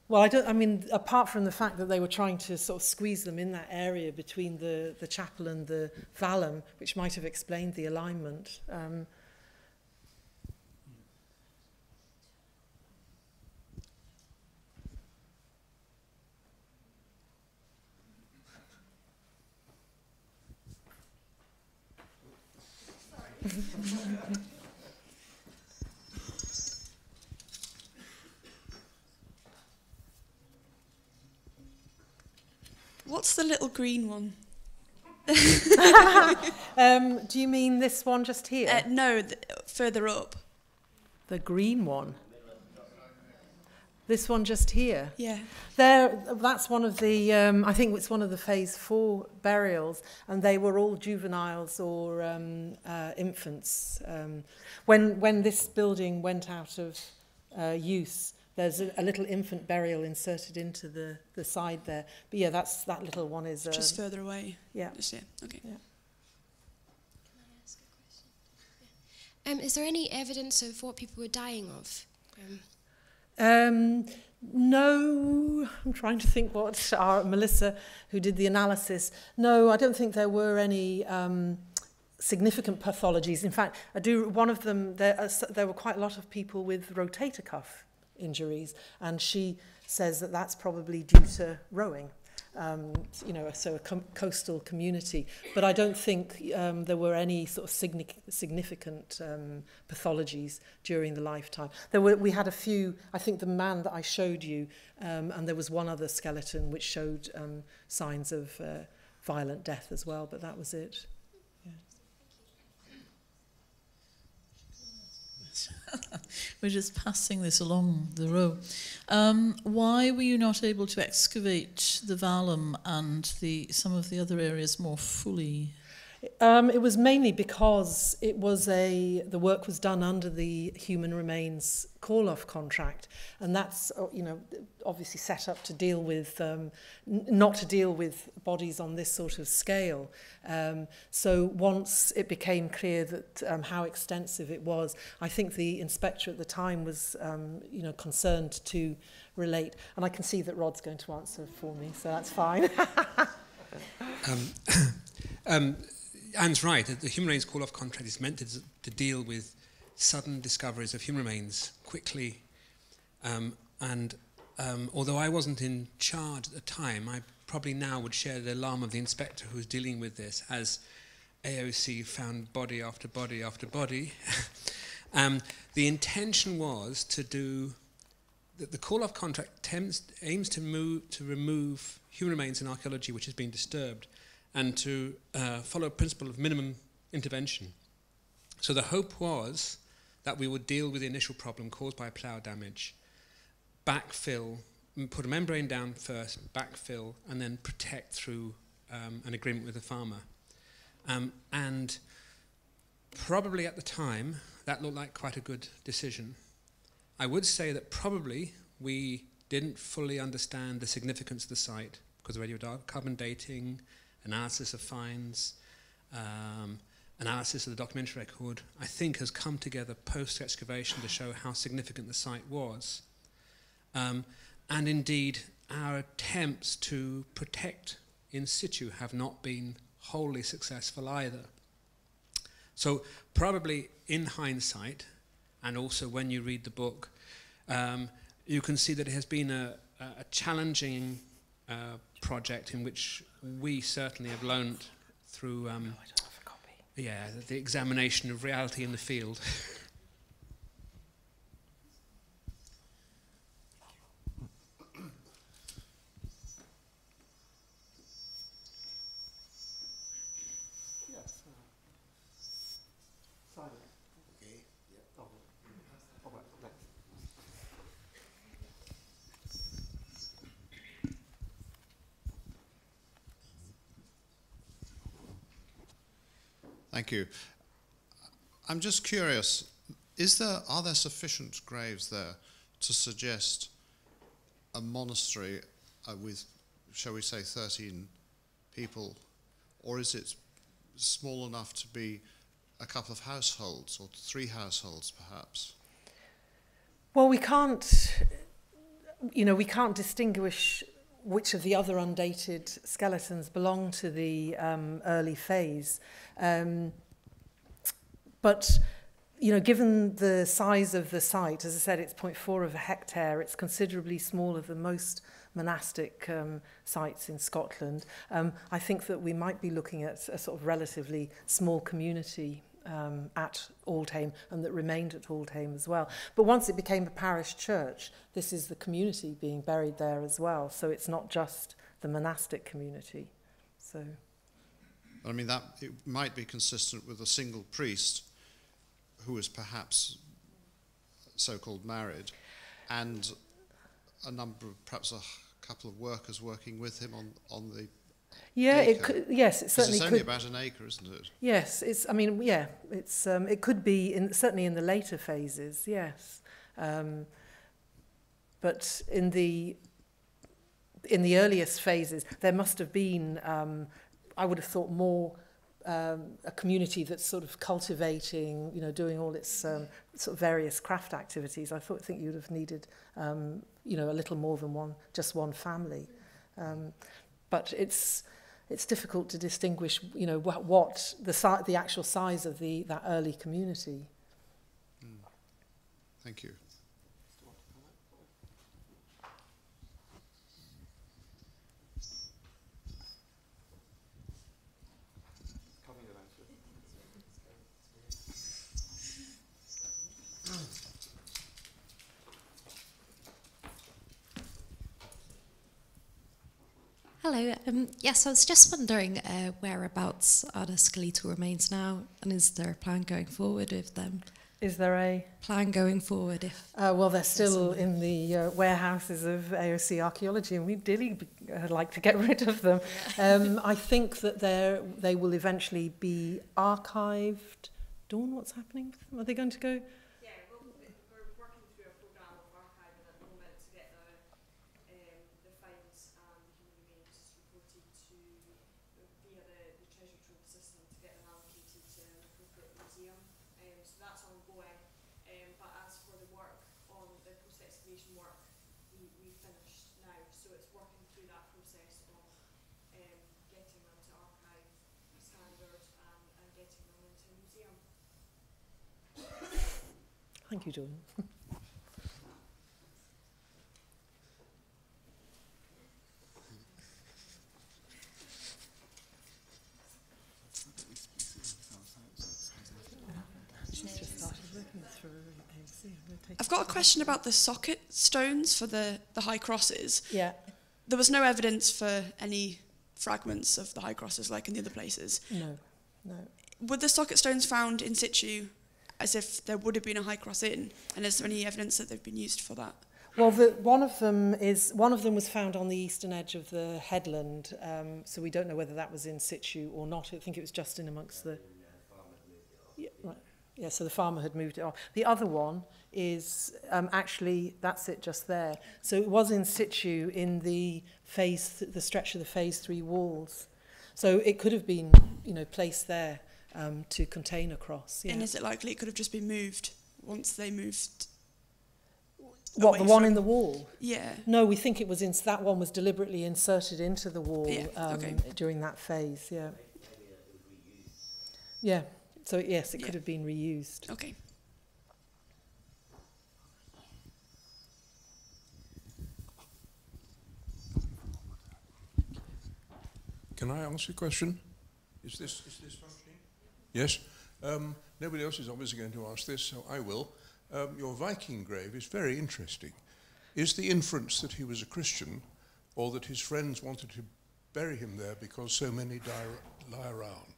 Well, I don't. I mean, apart from the fact that they were trying to sort of squeeze them in that area between the the chapel and the vallum, which might have explained the alignment. Um, *laughs* What's the little green one? *laughs* um, do you mean this one just here? Uh, no, th- further up. The green one. This one just here. Yeah. There, that's one of the. Um, I think it's one of the phase four burials, and they were all juveniles or um, uh, infants. Um, when when this building went out of uh, use, there's a, a little infant burial inserted into the the side there. But yeah, that's that little one is um, just further away. Yeah. Just, yeah. Okay. Yeah. Um, is there any evidence of what people were dying of? Um, Um, no, I'm trying to think what our Melissa, who did the analysis. No, I don't think there were any um, significant pathologies. In fact, I do one of them. There, uh, there were quite a lot of people with rotator cuff injuries, and she says that that's probably due to rowing um, you know, so a com coastal community. But I don't think um, there were any sort of signi significant um, pathologies during the lifetime. There were, we had a few, I think the man that I showed you, um, and there was one other skeleton which showed um, signs of uh, violent death as well, but that was it. *laughs* We're just passing this along the row. Um, why were you not able to excavate the vallum and the some of the other areas more fully? Um, it was mainly because it was a the work was done under the human remains call off contract, and that's uh, you know obviously set up to deal with um, not to deal with bodies on this sort of scale. Um, so once it became clear that um, how extensive it was, I think the inspector at the time was um, you know concerned to relate, and I can see that Rod's going to answer for me, so that's fine. *laughs* um, *coughs* um, Anne's right. The human remains call-off contract is meant to, to deal with sudden discoveries of human remains quickly. Um, and um, although I wasn't in charge at the time, I probably now would share the alarm of the inspector who's dealing with this as AOC found body after body after body. *laughs* um, the intention was to do that the call-off contract tends, aims to move to remove human remains in archaeology which has been disturbed and to uh, follow a principle of minimum intervention. So the hope was that we would deal with the initial problem caused by plough damage, backfill, put a membrane down first, backfill, and then protect through um, an agreement with the farmer. Um, and probably at the time, that looked like quite a good decision. I would say that probably we didn't fully understand the significance of the site because of radiocarbon dating, analysis of finds, um, analysis of the documentary record, I think has come together post excavation to show how significant the site was. Um, and indeed, our attempts to protect in situ have not been wholly successful either. So, probably in hindsight, and also when you read the book, um, you can see that it has been a, a challenging uh, project in which we certainly have learned through um, yeah, the examination of reality in the field. *laughs* Thank you. I'm just curious, is there, are there sufficient graves there to suggest a monastery uh, with, shall we say, 13 people, or is it small enough to be a couple of households or three households perhaps? Well, we can't, you know, we can't distinguish which of the other undated skeletons belong to the um, early phase. Um, but you know, given the size of the site, as I said, it's 0.4 of a hectare, it's considerably smaller than most monastic um, sites in Scotland. Um, I think that we might be looking at a sort of relatively small community. Um, at Auldhame and that remained at Auldhame as well. But once it became a parish church, this is the community being buried there as well. So it's not just the monastic community. So. I mean, that it might be consistent with a single priest who was perhaps so-called married, and a number of perhaps a couple of workers working with him on on the yeah, acre. it could. Yes, it certainly it's only could. about an acre, isn't it? Yes, it's. I mean, yeah, it's. Um, it could be in certainly in the later phases. Yes, um, but in the in the earliest phases, there must have been. Um, I would have thought more um, a community that's sort of cultivating, you know, doing all its um, sort of various craft activities. I thought think you'd have needed, um, you know, a little more than one, just one family. Um, but it's it's difficult to distinguish, you know, what, what the the actual size of the that early community. Mm. Thank you. Hello. Um, yes, I was just wondering uh, whereabouts are the skeletal remains now, and is there a plan going forward with them? Is there a plan going forward? If uh, well, they're still in the uh, warehouses of AOC Archaeology, and we'd really be, uh, like to get *laughs* rid of them. Yeah. Um, I think that they they will eventually be archived. Dawn, what's happening? Are they going to go? AOC. We'll take I've got a question about the socket stones for the, the high crosses. Yeah. There was no evidence for any fragments of the high crosses like in the other places. No, no. Were the socket stones found in situ as if there would have been a high cross in? And is there any evidence that they've been used for that? Well, the, one of them is one of them was found on the eastern edge of the headland, um, so we don't know whether that was in situ or not. I think it was just in amongst the. Yeah, right. yeah so the farmer had moved it on. The other one is um, actually that's it just there. So it was in situ in the phase, the stretch of the phase three walls. So it could have been, you know, placed there. Um, to contain a cross. Yeah. And is it likely it could have just been moved once they moved? What, the one in the wall? Yeah. No, we think it was in, that one was deliberately inserted into the wall Yeah, um, okay. during that phase, yeah. Yeah, so yes, it Yeah. could have been reused. Okay. Can I ask a question? Is this, is this functioning? Yes. Um, nobody else is obviously going to ask this, so I will. Um, your Viking grave is very interesting. Is the inference that he was a Christian or that his friends wanted to bury him there because so many lie around?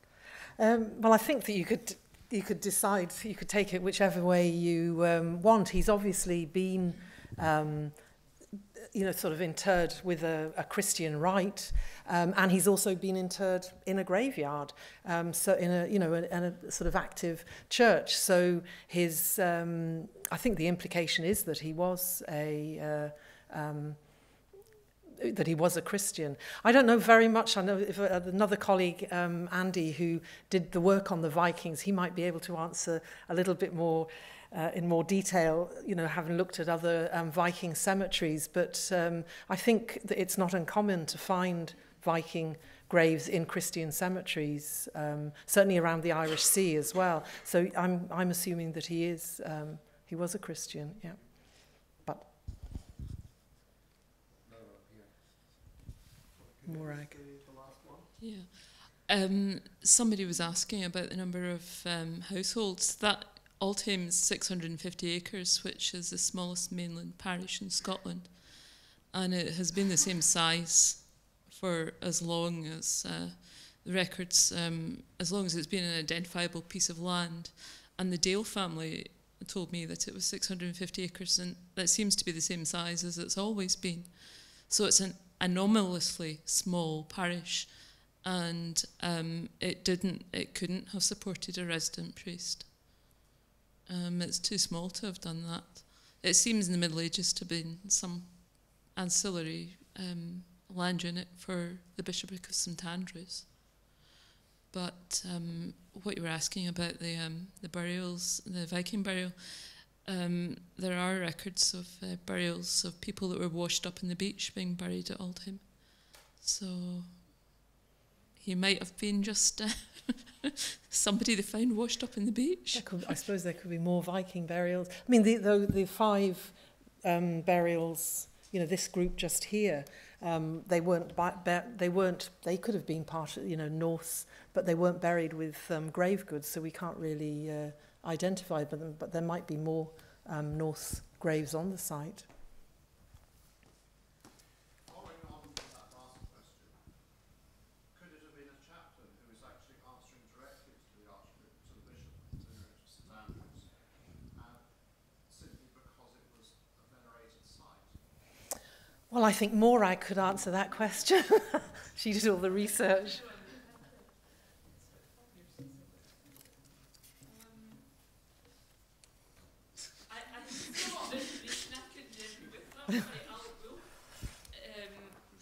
Um, well, I think that you could you could decide you could take it whichever way you um, want. He's obviously been, um, you know, sort of interred with a, a Christian rite, um, and he's also been interred in a graveyard, um, so in a you know in a sort of active church. So his, um, I think the implication is that he was a. Uh, um, that he was a Christian. I don't know very much. I know if uh, another colleague, um, Andy, who did the work on the Vikings, he might be able to answer a little bit more uh, in more detail, you know, having looked at other um, Viking cemeteries. But um, I think that it's not uncommon to find Viking graves in Christian cemeteries, um, certainly around the Irish Sea as well. So I'm, I'm assuming that he is, um, he was a Christian, yeah. But Morag. Yeah. Um, somebody was asking about the number of um, households. That Auldhame is 650 acres, which is the smallest mainland parish in Scotland. And it has been the same size for as long as uh, the records, um, as long as it's been an identifiable piece of land. And the Dale family told me that it was 650 acres, and that seems to be the same size as it's always been. So it's an anomalously small parish, and um, it didn't, it couldn't have supported a resident priest. Um, it's too small to have done that. It seems in the Middle Ages to have been some ancillary um, land unit for the bishopric of St Andrews. But um, what you were asking about the um, the burials, the Viking burial, um, there are records of uh, burials of people that were washed up in the beach being buried at Auldhame. So he might have been just uh, *laughs* somebody they found washed up in the beach. Could, I suppose there could be more Viking burials. I mean, the, the, the five um, burials, you know, this group just here, um, they weren't, bi- ba- they weren't, they could have been part of, you know, Norse, but they weren't buried with um, grave goods, so we can't really uh, identify them, but there might be more um, Norse graves on the site. Following on from that last question, could it have been a chaplain who was actually answering directly to the Archbishop, to the Bishop of St Andrews, Well, I think Morag could answer that question. *laughs* she did all the research.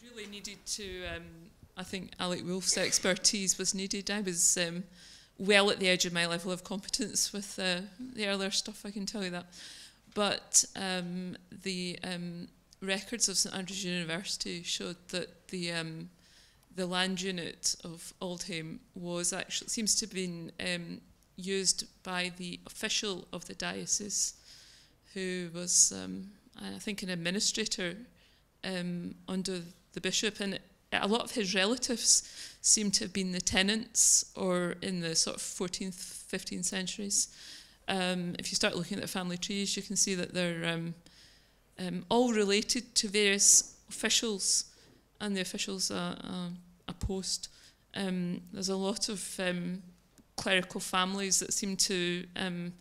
really needed to. Um, I think Alex Woolf's expertise was needed. I was um, well at the edge of my level of competence with uh, the earlier stuff. I can tell you that. But um, the um, records of St Andrews University showed that the um, the land unit of Auldhame was actually seems to have been um, used by the official of the diocese, who was um, I think an administrator um, under the bishop, and a lot of his relatives seem to have been the tenants or in the sort of 14th, 15th centuries. Um, if you start looking at the family trees, you can see that they're um, all related to various officials, and the officials are, are, are post. Um, there's a lot of um, clerical families that seem to um,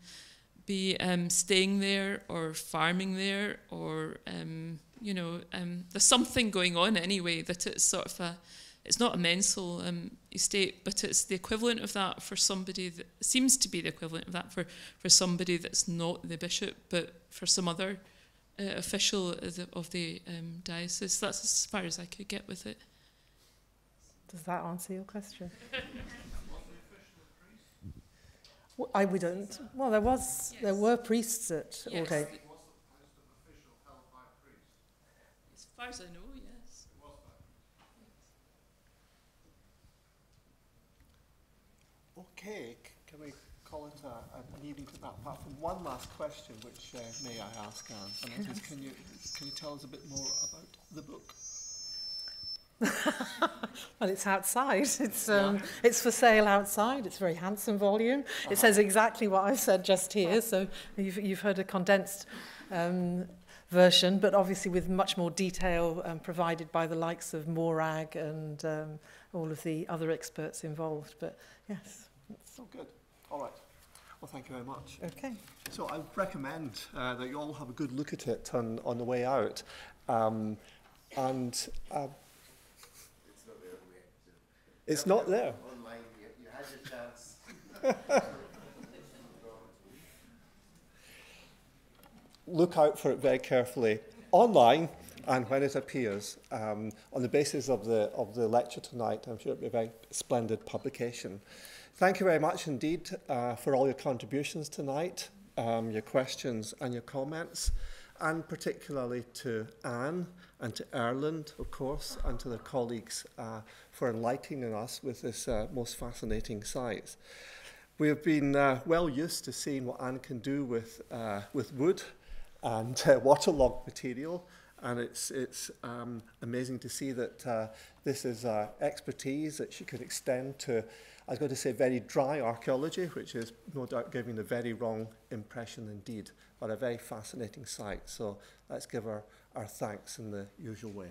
be um, staying there or farming there or um, you know um, there's something going on anyway that it's sort of a it's not a mensal estate but it's the equivalent of that for somebody that seems to be the equivalent of that for, for somebody that's not the bishop but for some other uh, official of the, of the um, diocese that's as far as I could get with it does that answer your question Well, I wouldn't. Well, there was, yes. there were priests at yes. Auldhame. As far as I know, yes. Okay, can we call it an evening to that apart from one last question, which uh, may I ask Anne, and that is, can you, can you tell us a bit more about the book? *laughs* well, it's outside. It's um, yeah. it's for sale outside. It's a very handsome volume. Uh -huh. It says exactly what I've said just here. So you've you've heard a condensed um, version, but obviously with much more detail um, provided by the likes of Morag and um, all of the other experts involved. But yes, it's so good. All right. Well, thank you very much. Okay. So I recommend uh, that you all have a good look at it on, on the way out. Um, and uh, It's not there. *laughs* Online, you, you had your chance. *laughs* Look out for it very carefully online and when it appears. Um, on the basis of the, of the lecture tonight, I'm sure it'll be a very splendid publication. Thank you very much indeed uh, for all your contributions tonight, um, your questions and your comments, and particularly to Anne and to Erlend, of course, and to their colleagues uh, for enlightening us with this uh, most fascinating site. We have been uh, well used to seeing what Anne can do with, uh, with wood and uh, *laughs* waterlogged material, and it's, it's um, amazing to see that uh, this is uh, expertise that she could extend to, I've got to say, very dry archaeology, which is no doubt giving the very wrong impression indeed, but a very fascinating site. So let's give her our thanks in the usual way.